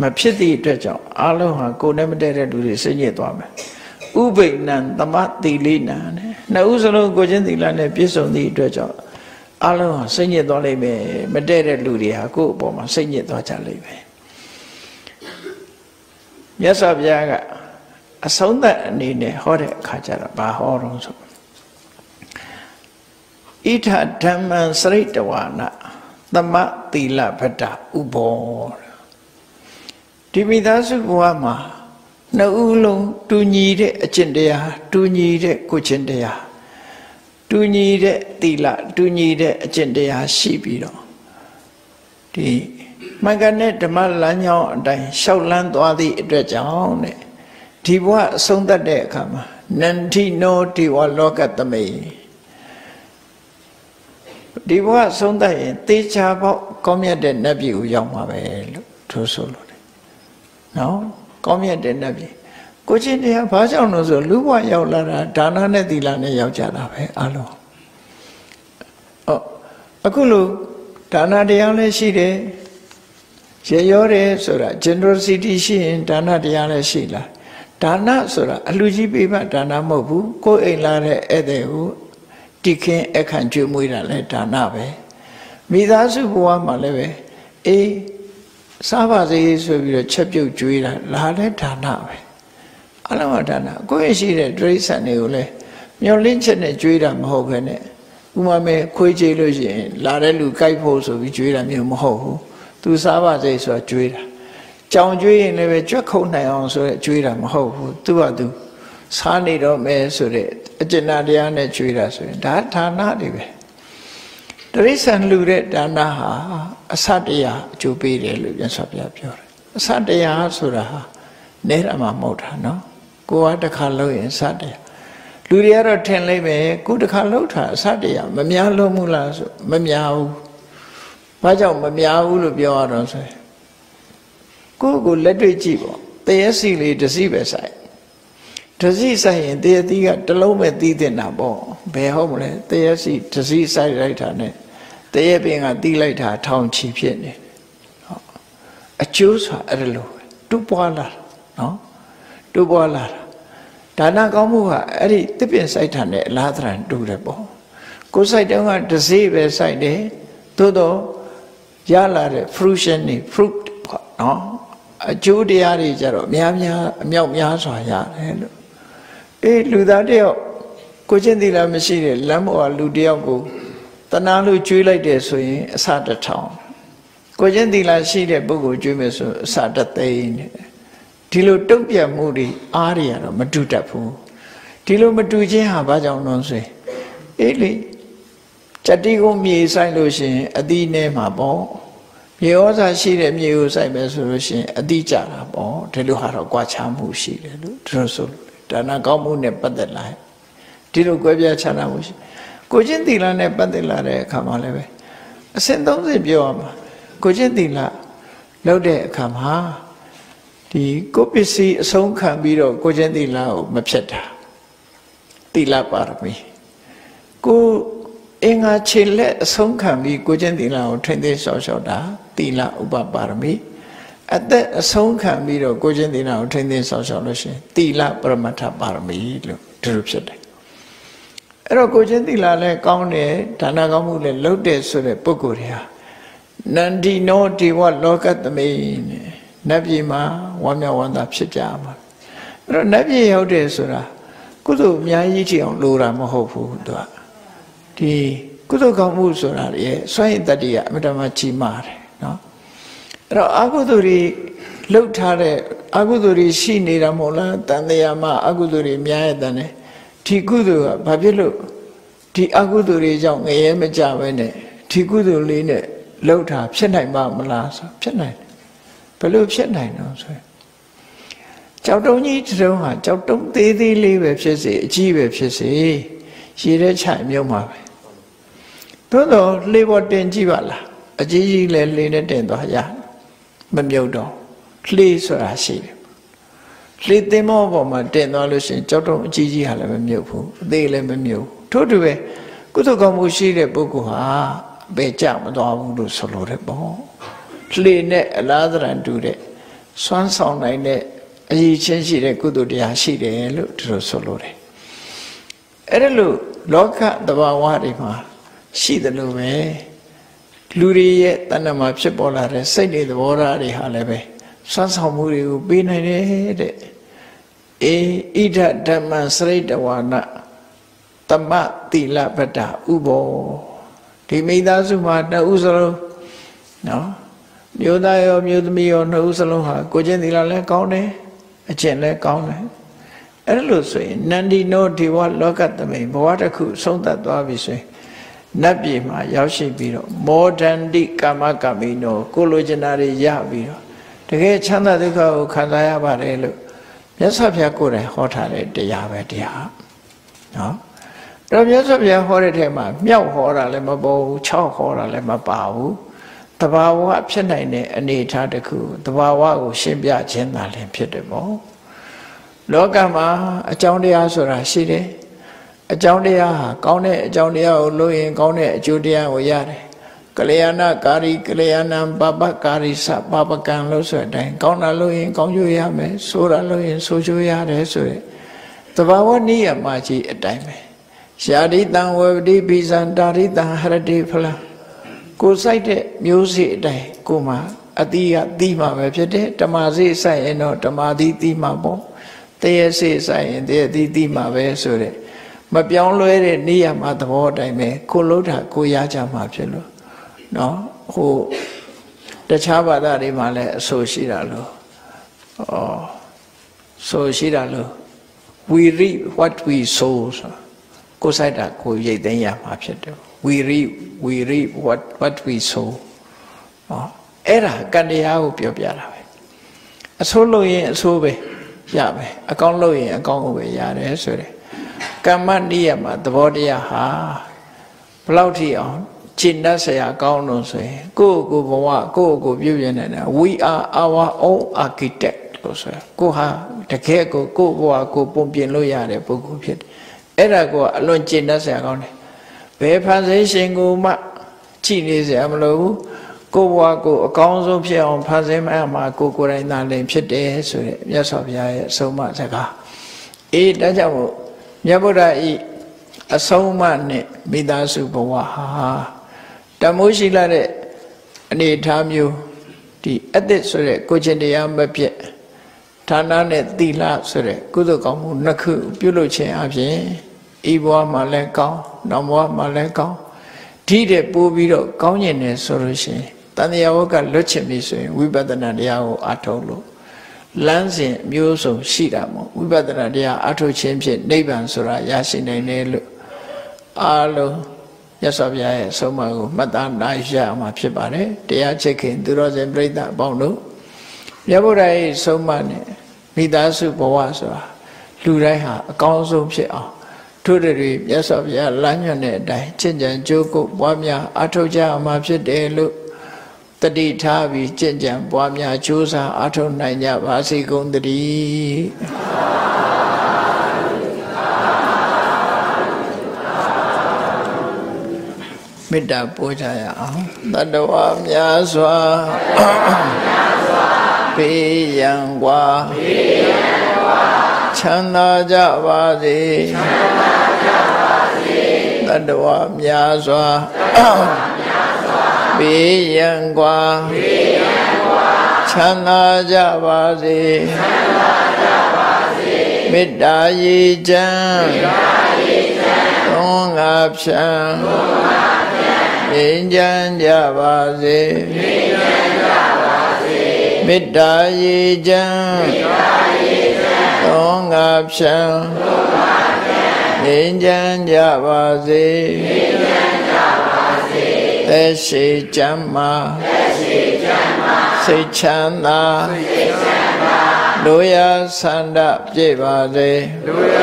မဖြစ်သည့်အတွက်ကြောင့်အလုံးဟာကိုယ်နဲ့မတည့်တဲ့လူတွေစိတ်ညစ်သွားမယ်ဥပိ္ပဏံသမတိလိနံနဲ့နှစ်ဦးစလုံးကိုချင်းသီလနဲ့ပြည့်စုံသည့်အတွက်ကြောင့်အလုံးဟာစိတ်ညစ်သွားလိမ့်မယ်မတည့်တဲ့လူတွေဟာကိုယ့်အပေါ်မှာစိတ်ညစ်သွားကြလိမ့်မယ်မြတ်စွာဘုရားက အဆုံးသတ်အနေနဲ့ဟောတဲ့အခါကျတော့ဘာဟောတော့ဆိုဣထဓမ္မံစရိတဝါနသမသီလဗတ္တဥဘောဒီမိသားစုဘဝမှာနှစ်ဦးလုံးတူညီတဲ့အကျင့်တရားတူညီတဲ့ကိုကျင့်တရားတူညီတဲ့သီလတူညီတဲ့အကျင့်တရားရှိပြီးတော့ဒီမင်္ဂနဲ့ဓမ္မလမ်းကြောင်းအတိုင်းရှောက်လန်းသွားသည့်အတွက်ကြောင့်တဲ့ ဒီဘဝအဆုံးသတ်တဲ့အခါမှာနန္ထိနောဒီဝလောကသမေဒီဘဝဆုံးသတ်ရင်တေချာပေါက်ကောင်းမြတ်တဲ့နတ်ပြည်ကိုရောက်မှာပဲလို့ထိုးဆိုလို့တယ်နော်ကောင်းမြတ်တဲ့နတ်ပြည်ကိုချင်းတရားဘာကြောင့်လို့ဆိုလူဘဝရောက်လာတာဒါနနဲ့သီလနဲ့ရောက်ကြတာပဲအလုံးဟောအခုလို့ဒါနတရားလည်းရှိတယ်ရရောတယ်ဆိုတာ generosity ရှိရင်ဒါနတရားလည်းရှိလား ဒါနဆိုတာအလှကြီးပေးမှဒါနမဟုတ်ဘူးကိုယ်အိမ်လာတဲ့ဧည့်သည်ကိုတိခင်အခန့်ကျွေးမွေးတာလည်းဒါနပဲမိသားစုဘဝမှာလည်းပဲအေးစားပါစေဆိုပြီးတော့ချက်ပြုတ်ကျွေးတာလာလည်းဒါနပဲအလုံးဒါနကိုယ့်ရှိတဲ့ဒရိษံတွေကိုလည်းမျောလင်းချက်နဲ့ကျွေးတာမဟုတ်ခဲနဲ့ဥမာမဲ့ခွေးကြည့်လို့ရှိရင်လာတဲ့လူကြိုက်ဖို့ဆိုပြီးကျွေးတာမျိုးမဟုတ်ဘူးသူစားပါစေဆိုတာကျွေးတာ ကြောင်ကျွေးရင်လည်းပဲကြွက်ခုတ်နိုင်အောင်ဆိုရဲကျွေးတာမဟုတ်ဘူးသူကသူစားနေတော့မယ်ဆိုတဲ့အကျဉ်းတရားနဲ့ကျွေးတာဆိုရင်ဒါဌာနတွေပဲတရိษံလူတဲ့ဒါနဟာအစတရားအကျိုးပေးတယ်လို့ပြန်ဆိုပြပြောတယ်အစတရားဆိုတာဟာနဲတာမှမဟုတ်တာနော်ကိုကတစ်ခါလုံးရင်အစတရားလူတွေကတော့ထင်လိုက်ပဲကိုတစ်ခါလုံးတာအစတရားမများလို့မလားဆိုမများဘူးဘာကြောင့်မများဘူးလို့ပြောရတော့ဆိုရင် ကိုယ့်ကိုလက်တွေ့ကြည့်ပေါ့တရက်စီလေးတစီပဲဆိုင်တစီဆိုင်ရင်တရက်သီးကတလုံးပဲသီးတင်တာပေါ့ဘယ်ဟုတ်မလဲတရက်စီတစီဆိုင်လိုက်တာနဲ့တရက်ပင်ကသီးလိုက်တာထောင်ချီဖြစ်နေဟုတ်အကျိုးဆိုအဲ့လိုတူပွားလာနော်တူပွားလာဒါနကောင်းမှုကအဲ့ဒီတစ်ပင်စိုက်တာနဲ့အလားတန်တူတယ်ပေါ့ကိုယ်စိုက်တုန်းကတစီပဲစိုက်တယ်သို့တော့ရလာတဲ့ fruition နေ fruit ပေါ့နော် အကျိုးတရားတွေကြတော့အများများအမြောက်များစွာရတယ်လို့အေးလူသားတယောက်ကိုချင်းသီလမရှိတဲ့လမ်းပေါ်ကလူတယောက်ကိုတနာလို့ကျွေးလိုက်တယ်ဆိုရင်အစတထောင်ကိုချင်းသီလရှိတဲ့ပုဂ္ဂိုလ်ကျွေးမယ်ဆိုအစတသိန်းဒီလိုတုံ့ပြန်မှုတွေအားတွေကတော့မတူတတ်ဘူးဒီလိုမတူခြင်းဟာဘာကြောင့်လို့ဆိုရင်အေးလေကြတိကိုမြေဆိုင်လို့ရှိရင်အသီးနဲ့မှာပေါ့ မြေဩဇာရှိတဲ့မြေကိုစိုက်မယ်ဆိုလို့ရှိရင်အတိကြတာပေါ့ဒီလိုဟာတော့ကြွားချမှုရှိတယ်လို့သူတို့ဆိုလို့ဒါနကောင်းမှုနဲ့ပတ်သက်လာဒီလိုကြွယ်ပြချတာမှုရှိကိုချင်းသီလနဲ့ပတ်သက်လာတဲ့အခါမှာလည်းပဲအစဉ်30ပြောရမှာကိုချင်းသီလလောက်တဲ့အခါမှာဒီကိုပစ္စည်းအဆုံးခံပြီးတော့ကိုချင်းသီလကိုမဖြတ်တာသီလပါရမီကိုအင်္ဂါခြေလက်အဆုံးခံပြီးကိုချင်းသီလကိုထိမ့်သိဆောက်ရှောက်တာ သီလဥပပါရမီအသက်အဆုံးခံပြီးတော့ကိုချင်းသီလကိုထိမ့်သိဆောက်ရှောက်လို့ရှိရင်သီလပရမတ္ထပါရမီလို့ဒီလိုဖြစ်တယ်အဲ့တော့ကိုချင်းသီလလည်းကောင်းတယ်ဒါနကောင်းမှုလည်းလုပ်တယ်ဆိုတဲ့ပုဂ္ဂိုလ်တွေဟာနန္ဒီနောဒီဝလောကသမိနဲ့နတ်ပြည်မှာဝမ်းမြောက်ဝမ်းသာဖြစ်ကြမှာအဲ့တော့နတ်ပြည်ရောက်တယ်ဆိုတာကုသိုလ်အများကြီးချအောင်လိုတာမဟုတ်ဘူးသူကဒီကုသိုလ်ကောင်းမှုဆိုတာရဲ့စွန့်ရင်တတ္တိကအမြဲတမ်းကြီးမားတယ်နော် အဲ့တော့အကုသိုလ်တွေလှုပ်ထားတဲ့အကုသိုလ်တွေရှိနေတာမဟုတ်လားတန်တရားမှာအကုသိုလ်တွေများရတဲ့နဲ့ဒီကုသိုလ်ကဘာဖြစ်လို့ဒီအကုသိုလ်တွေကြောင့်ငရဲမကြပဲနဲ့ဒီကုသိုလ်လေးနဲ့လှုပ်ထားဖြစ်နိုင်ပါမလားဆိုဖြစ်နိုင်တယ်ဘယ်လိုဖြစ်နိုင်တော့ဆိုရင်ကြောက်တုံးကြီးတုံးဟာကြောက်တုံးသေးသေးလေးပဲဖြစ်စေအကြီးပဲဖြစ်စေရေထဲချမြုံမှာပဲသို့တော့လှေပေါ်တင်ကြည့်ပါလားအကြီးကြီးလည်းလှေနဲ့တင်သွားရ မမြုပ်တော့လှေဆိုတာရှိတယ်လှေသင်္ဘောပေါ်မှာတင်သွားလို့ရှိရင်ကြောက်တုံးအကြီးကြီးဟာလည်းမမြုပ်ဘူးအသေးလည်းမမြုပ်ထို့တူပဲကုကုသိုလ်ကောင်းမှုရှိတဲ့ပုဂ္ဂိုလ်ဟာဘယ်ကြမသွားဘူးလို့ဆိုလိုတယ်ပေါ့လှေနဲ့အလားသဏ္ဍာန်တူတဲ့စွမ်းဆောင်နိုင်တဲ့အရေးချင်းရှိတဲ့ကုသိုလ်တရားရှိတယ်လို့သူတို့ဆိုလိုတယ်အဲ့ဒါလို့လောကတဘာဝတွေမှာရှိတယ်လို့ပဲ လူတွေရဲ့တဏ္ဍမှာဖြစ်ပေါ်လာတဲ့စိတ်တွေသဘောထားတွေဟာလည်းပဲစွမ်းဆောင်မှုတွေကိုပေးနိုင်တယ်တဲ့အေဣဒဓမ္မစရိတဝါနတမတိလပတ္တဥဘောဒီမိသားစုမှာတဦးစလုံးနော်မျိုးသားရောမျိုးသမီးရောနှစ်ဦးစလုံးဟာကိုချင်းသီလလည်းကောင်းတယ်အကျင့်လည်းကောင်းတယ်အဲ့လိုဆိုရင်နန္ဒီနောဒီဝလောကသမိန်ဘဝတစ်ခုဆုံးသက်သွားပြီဆိုရင် နတ်ပြည်မှာရောက်ရှိပြီးတော့မောဒန္တိကာမကမိနောကိုလိုချင်တာတွေရပြီးတော့တကယ်ချမ်းသာဒုက္ခကိုခံစားရပါတယ်လို့မြတ်စွာဘုရားကိုယ်တိုင်ဟောထားတဲ့တရားပဲတရားနော်တော့မြတ်စွာဘုရားဟောတဲ့ထဲမှာမြောက်ဟောတာလည်းမပေါ်ဘူး၆ဟောတာလည်းမပါဘူးတဘာဝဖြစ်နိုင်တဲ့အနေအထားတစ်ခုတဘာဝကိုရှင်းပြခြင်းသာလည်းဖြစ်တယ်ပေါ့လောကမှာအကြောင်းတရားဆိုတာရှိတယ် အကြောင်းတရားဟာကောင်းတဲ့အကြောင်းတရားကိုလုပ်ရင်ကောင်းတဲ့အကျိုးတရားကိုရတယ်ကလျာဏကာရီကလျာဏံပပကာရီစပပကံလို့ဆိုတဲ့အတိုင်းကောင်းတာလုပ်ရင်ကောင်းကျိုးရမယ်ဆိုးတာလုပ်ရင်ဆိုးကျိုးရတယ်ဆိုတဲ့တဘာဝနိယမကြီးအတိုင်းပဲရှာရိတံဝေပတိပိဇံတာရိတံဟရတိဖလံကိုစိုက်တဲ့မျိုးစေ့အတိုင်းကိုမှအတိကတီးမှာပဲဖြစ်တယ်ဓမ္မစေ့စိုက်ရင်တော့ဓမ္မတိတီးမှာပေါ့တရစေ့စိုက်ရင်တရတိတီးမှာပဲဆိုတဲ့ မပြောင်းလဲတဲ့နေရမှာသဘောအတိုင်းပဲကိုလို့တာကိုရကြမှာဖြစ်လို့နော်ဟိုတခြားဘာသာတွေမှာလည်းအဆိုရှိတာလို့ဩဆိုရှိတာလို့ we reap what we sow ဆိုကိုစိုက်တာကိုရိတ်သိမ်းရမှာဖြစ်တယ် we reap we reap what what we sow ဟောအဲ့ဒါကံတရားကိုပြောပြတာပဲအဆိုးလို့ရင်အဆိုးပဲရမယ်အကောင်းလို့ရင်အကောင်းကိုပဲရတယ်ဆိုတယ် ကမ္မနိယမှာသဘောတရားဟာဘလောက်ထိအောင်ကျင့်တတ်ဆရာကောင်းလို့ဆိုရင်ကိုယ့်ကိုယ်ဘဝကိုယ့်ကိုယ်ပြုပြင်နေတာ we are our own architect လို့ဆိုရကိုဟာတကယ်ကိုကိုယ့်ဘဝကိုပုံပြင်လို့ရတဲ့ပုဂ္ဂိုလ်ဖြစ်တယ်အဲ့ဒါကအလွန်ကျင့်တတ်ဆရာကောင်းတယ်ဘယ်ဖန်ဆင်းရှင်ကိုမှကြည်နေစရာမလိုဘူးကိုဘဝကိုအကောင်းဆုံးဖြစ်အောင်ဖန်ဆင်းမှမှာကိုကိုယ်တိုင်သာလင်ဖြစ်တယ်ဆိုတဲ့မြတ်စွာဘုရားရဲ့အဆုံးအမစကားအေးဒါကြောင့်မို့ မြတ်ဗုဒ္ဓဤအဆုံးအမနဲ့မိသားစုဘဝဟာတမိုးရှိလာတဲ့အနေထားမျိုးဒီအသက်ဆိုတဲ့ကိုချင်းတရားမပြတ်ဌာနနဲ့သီလဆိုတဲ့ကုသိုလ်ကောင်းမှုနှစ်ခုပြုလုပ်ခြင်းအပြင်ဤဘဝမှာလည်းကောင်းနောက်ဘဝမှာလည်းကောင်းဒီတဲ့ပို့ပြီးတော့ကောင်းကျင်တယ်ဆိုလို့ရှိရင်တန်တရားဝကလွတ်ချင်ပြီဆိုရင်ဝိပဿနာတရားကိုအထောက်လို့ လမ်းစဉ်မျိုးစုံရှိတာမို့ဝိပဿနာတရားအထောက်ခြင်းဖြင့်နိဗ္ဗာန်ဆိုတာရရှိနိုင်တယ်လို့အားလုံးရသော်ဗျာရဲ့ဆုံးမကိုမှတ်သားနိုင်ရမှာဖြစ်ပါတယ်တရားချစ်ခင်သူတော်စင်ပြိဿအပေါင်းတို့မြတ်ဗုဒ္ဓရဲ့ဆုံးမနဲ့မိသားစုဘဝဆိုတာလူတိုင်းဟာအကောင်းဆုံးဖြစ်အောင်ထို့တွေမြတ်စွာဘုရားလမ်းညွှန်တဲ့အတိုင်းကျင့်ကြံကြိုးကုပ်ပွားများအထောက်ကြအောင်မှာဖြစ်တယ်လို့ တတိထားပြီးကျင့်ကြံပွားများကြိုးစားအထောက်နိုင်ကြပါစေကုန်သတည်းမေတ္တာပို့ကြရအောင်တတဝများစွာဘေးရန်กว่าချမ်းသာကြပါစေချမ်းသာတတဝများစွာ ပေယံကွာပေယံကွာချမ်းသာကြပါစေချမ်းသာကြပါစေမေတ္တာရည်ချမ်းမေတ္တာရည်ချမ်းသုံးငါဖြံသုံးငါဖြံငြိမ်းချမ်းကြပါစေငြိမ်းချမ်းကြပါစေမေတ္တာရည်ချမ်းမေတ္တာရည်ချမ်းသုံးငါဖြံသုံးငါဖြံငြိမ်းချမ်းကြပါစေငြိမ်းချမ်း သက်ရှိချမ်းမာသက်ရှိချမ်းမာစိတ်ချမ်းသာစိတ်ချမ်းသာလူရဆန္ဒပြည့်ပါစေလူရ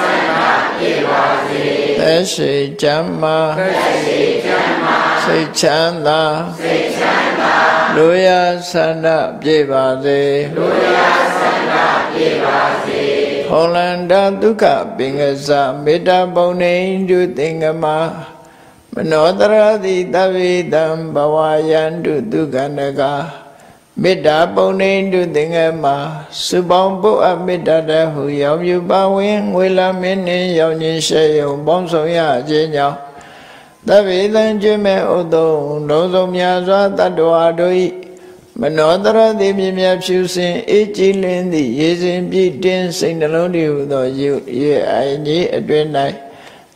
ဆန္ဒပြည့်ပါစေသက်ရှိချမ်းမာသက်ရှိချမ်းမာစိတ်ချမ်းသာစိတ်ချမ်းသာလူရဆန္ဒပြည့်ပါစေလူရဆန္ဒပြည့်ပါစေဟောလန္တာဒုက္ခပင်ကစမေတ္တာပုံနေတုသင်္ကမ မနောတရတိတဝိတံဘဝယန္တုဒုက္ခနကမေတ္တာပုံနေတုသင်္ကမစုပေါင်းပုအမေတ္တာတဟုရောင်ယူပါဝင်ငွေလာမင်းနှင့်ရောင်ခြင်းရှေယုံပေါင်းဆောင်ရခြင်းကြောင့်တဝိတံကျွမဲ့ဥတုံလုံးစုံများစွာတတ္တဝါတို့၏မနောတရတိမြမြဖြူစင်အေးကြည်လင်းသည့်ရေစဉ်ပြည့်တင်းစိတ်နှလုံးတည်ဟုသောရေအိုင်ကြီးအတွင်၌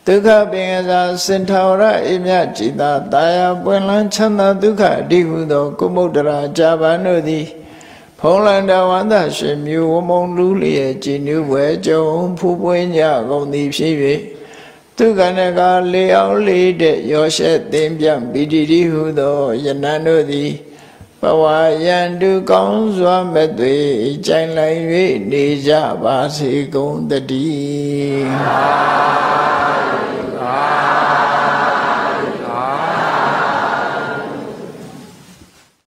ဒုက္ခပင်ကစားစင်ထာဝရအိမြจิตာတာယာပွင့်လန်းချမ်းသာဒုက္ခအတိဟုသောကုမုဒ္ဒရာဇာပန်တို့သည်ဖုံးလန်တဝန္တရှင်မျိုးဝမုံလူလျက်ကြည်နူးပွဲကြုံဖူးပွင့်ကြကုန်သည်ဖြစ်၍ဒုက္ခနကလေအောင်လေးတဲ့ရောရှက်သင်ပြပီတိတိဟုသောယနန်တို့သည်ဘဝယံတုကောင်းစွာမဲ့သွေကြိုင်လိုက်၍နေကြပါစေကုန်တည်း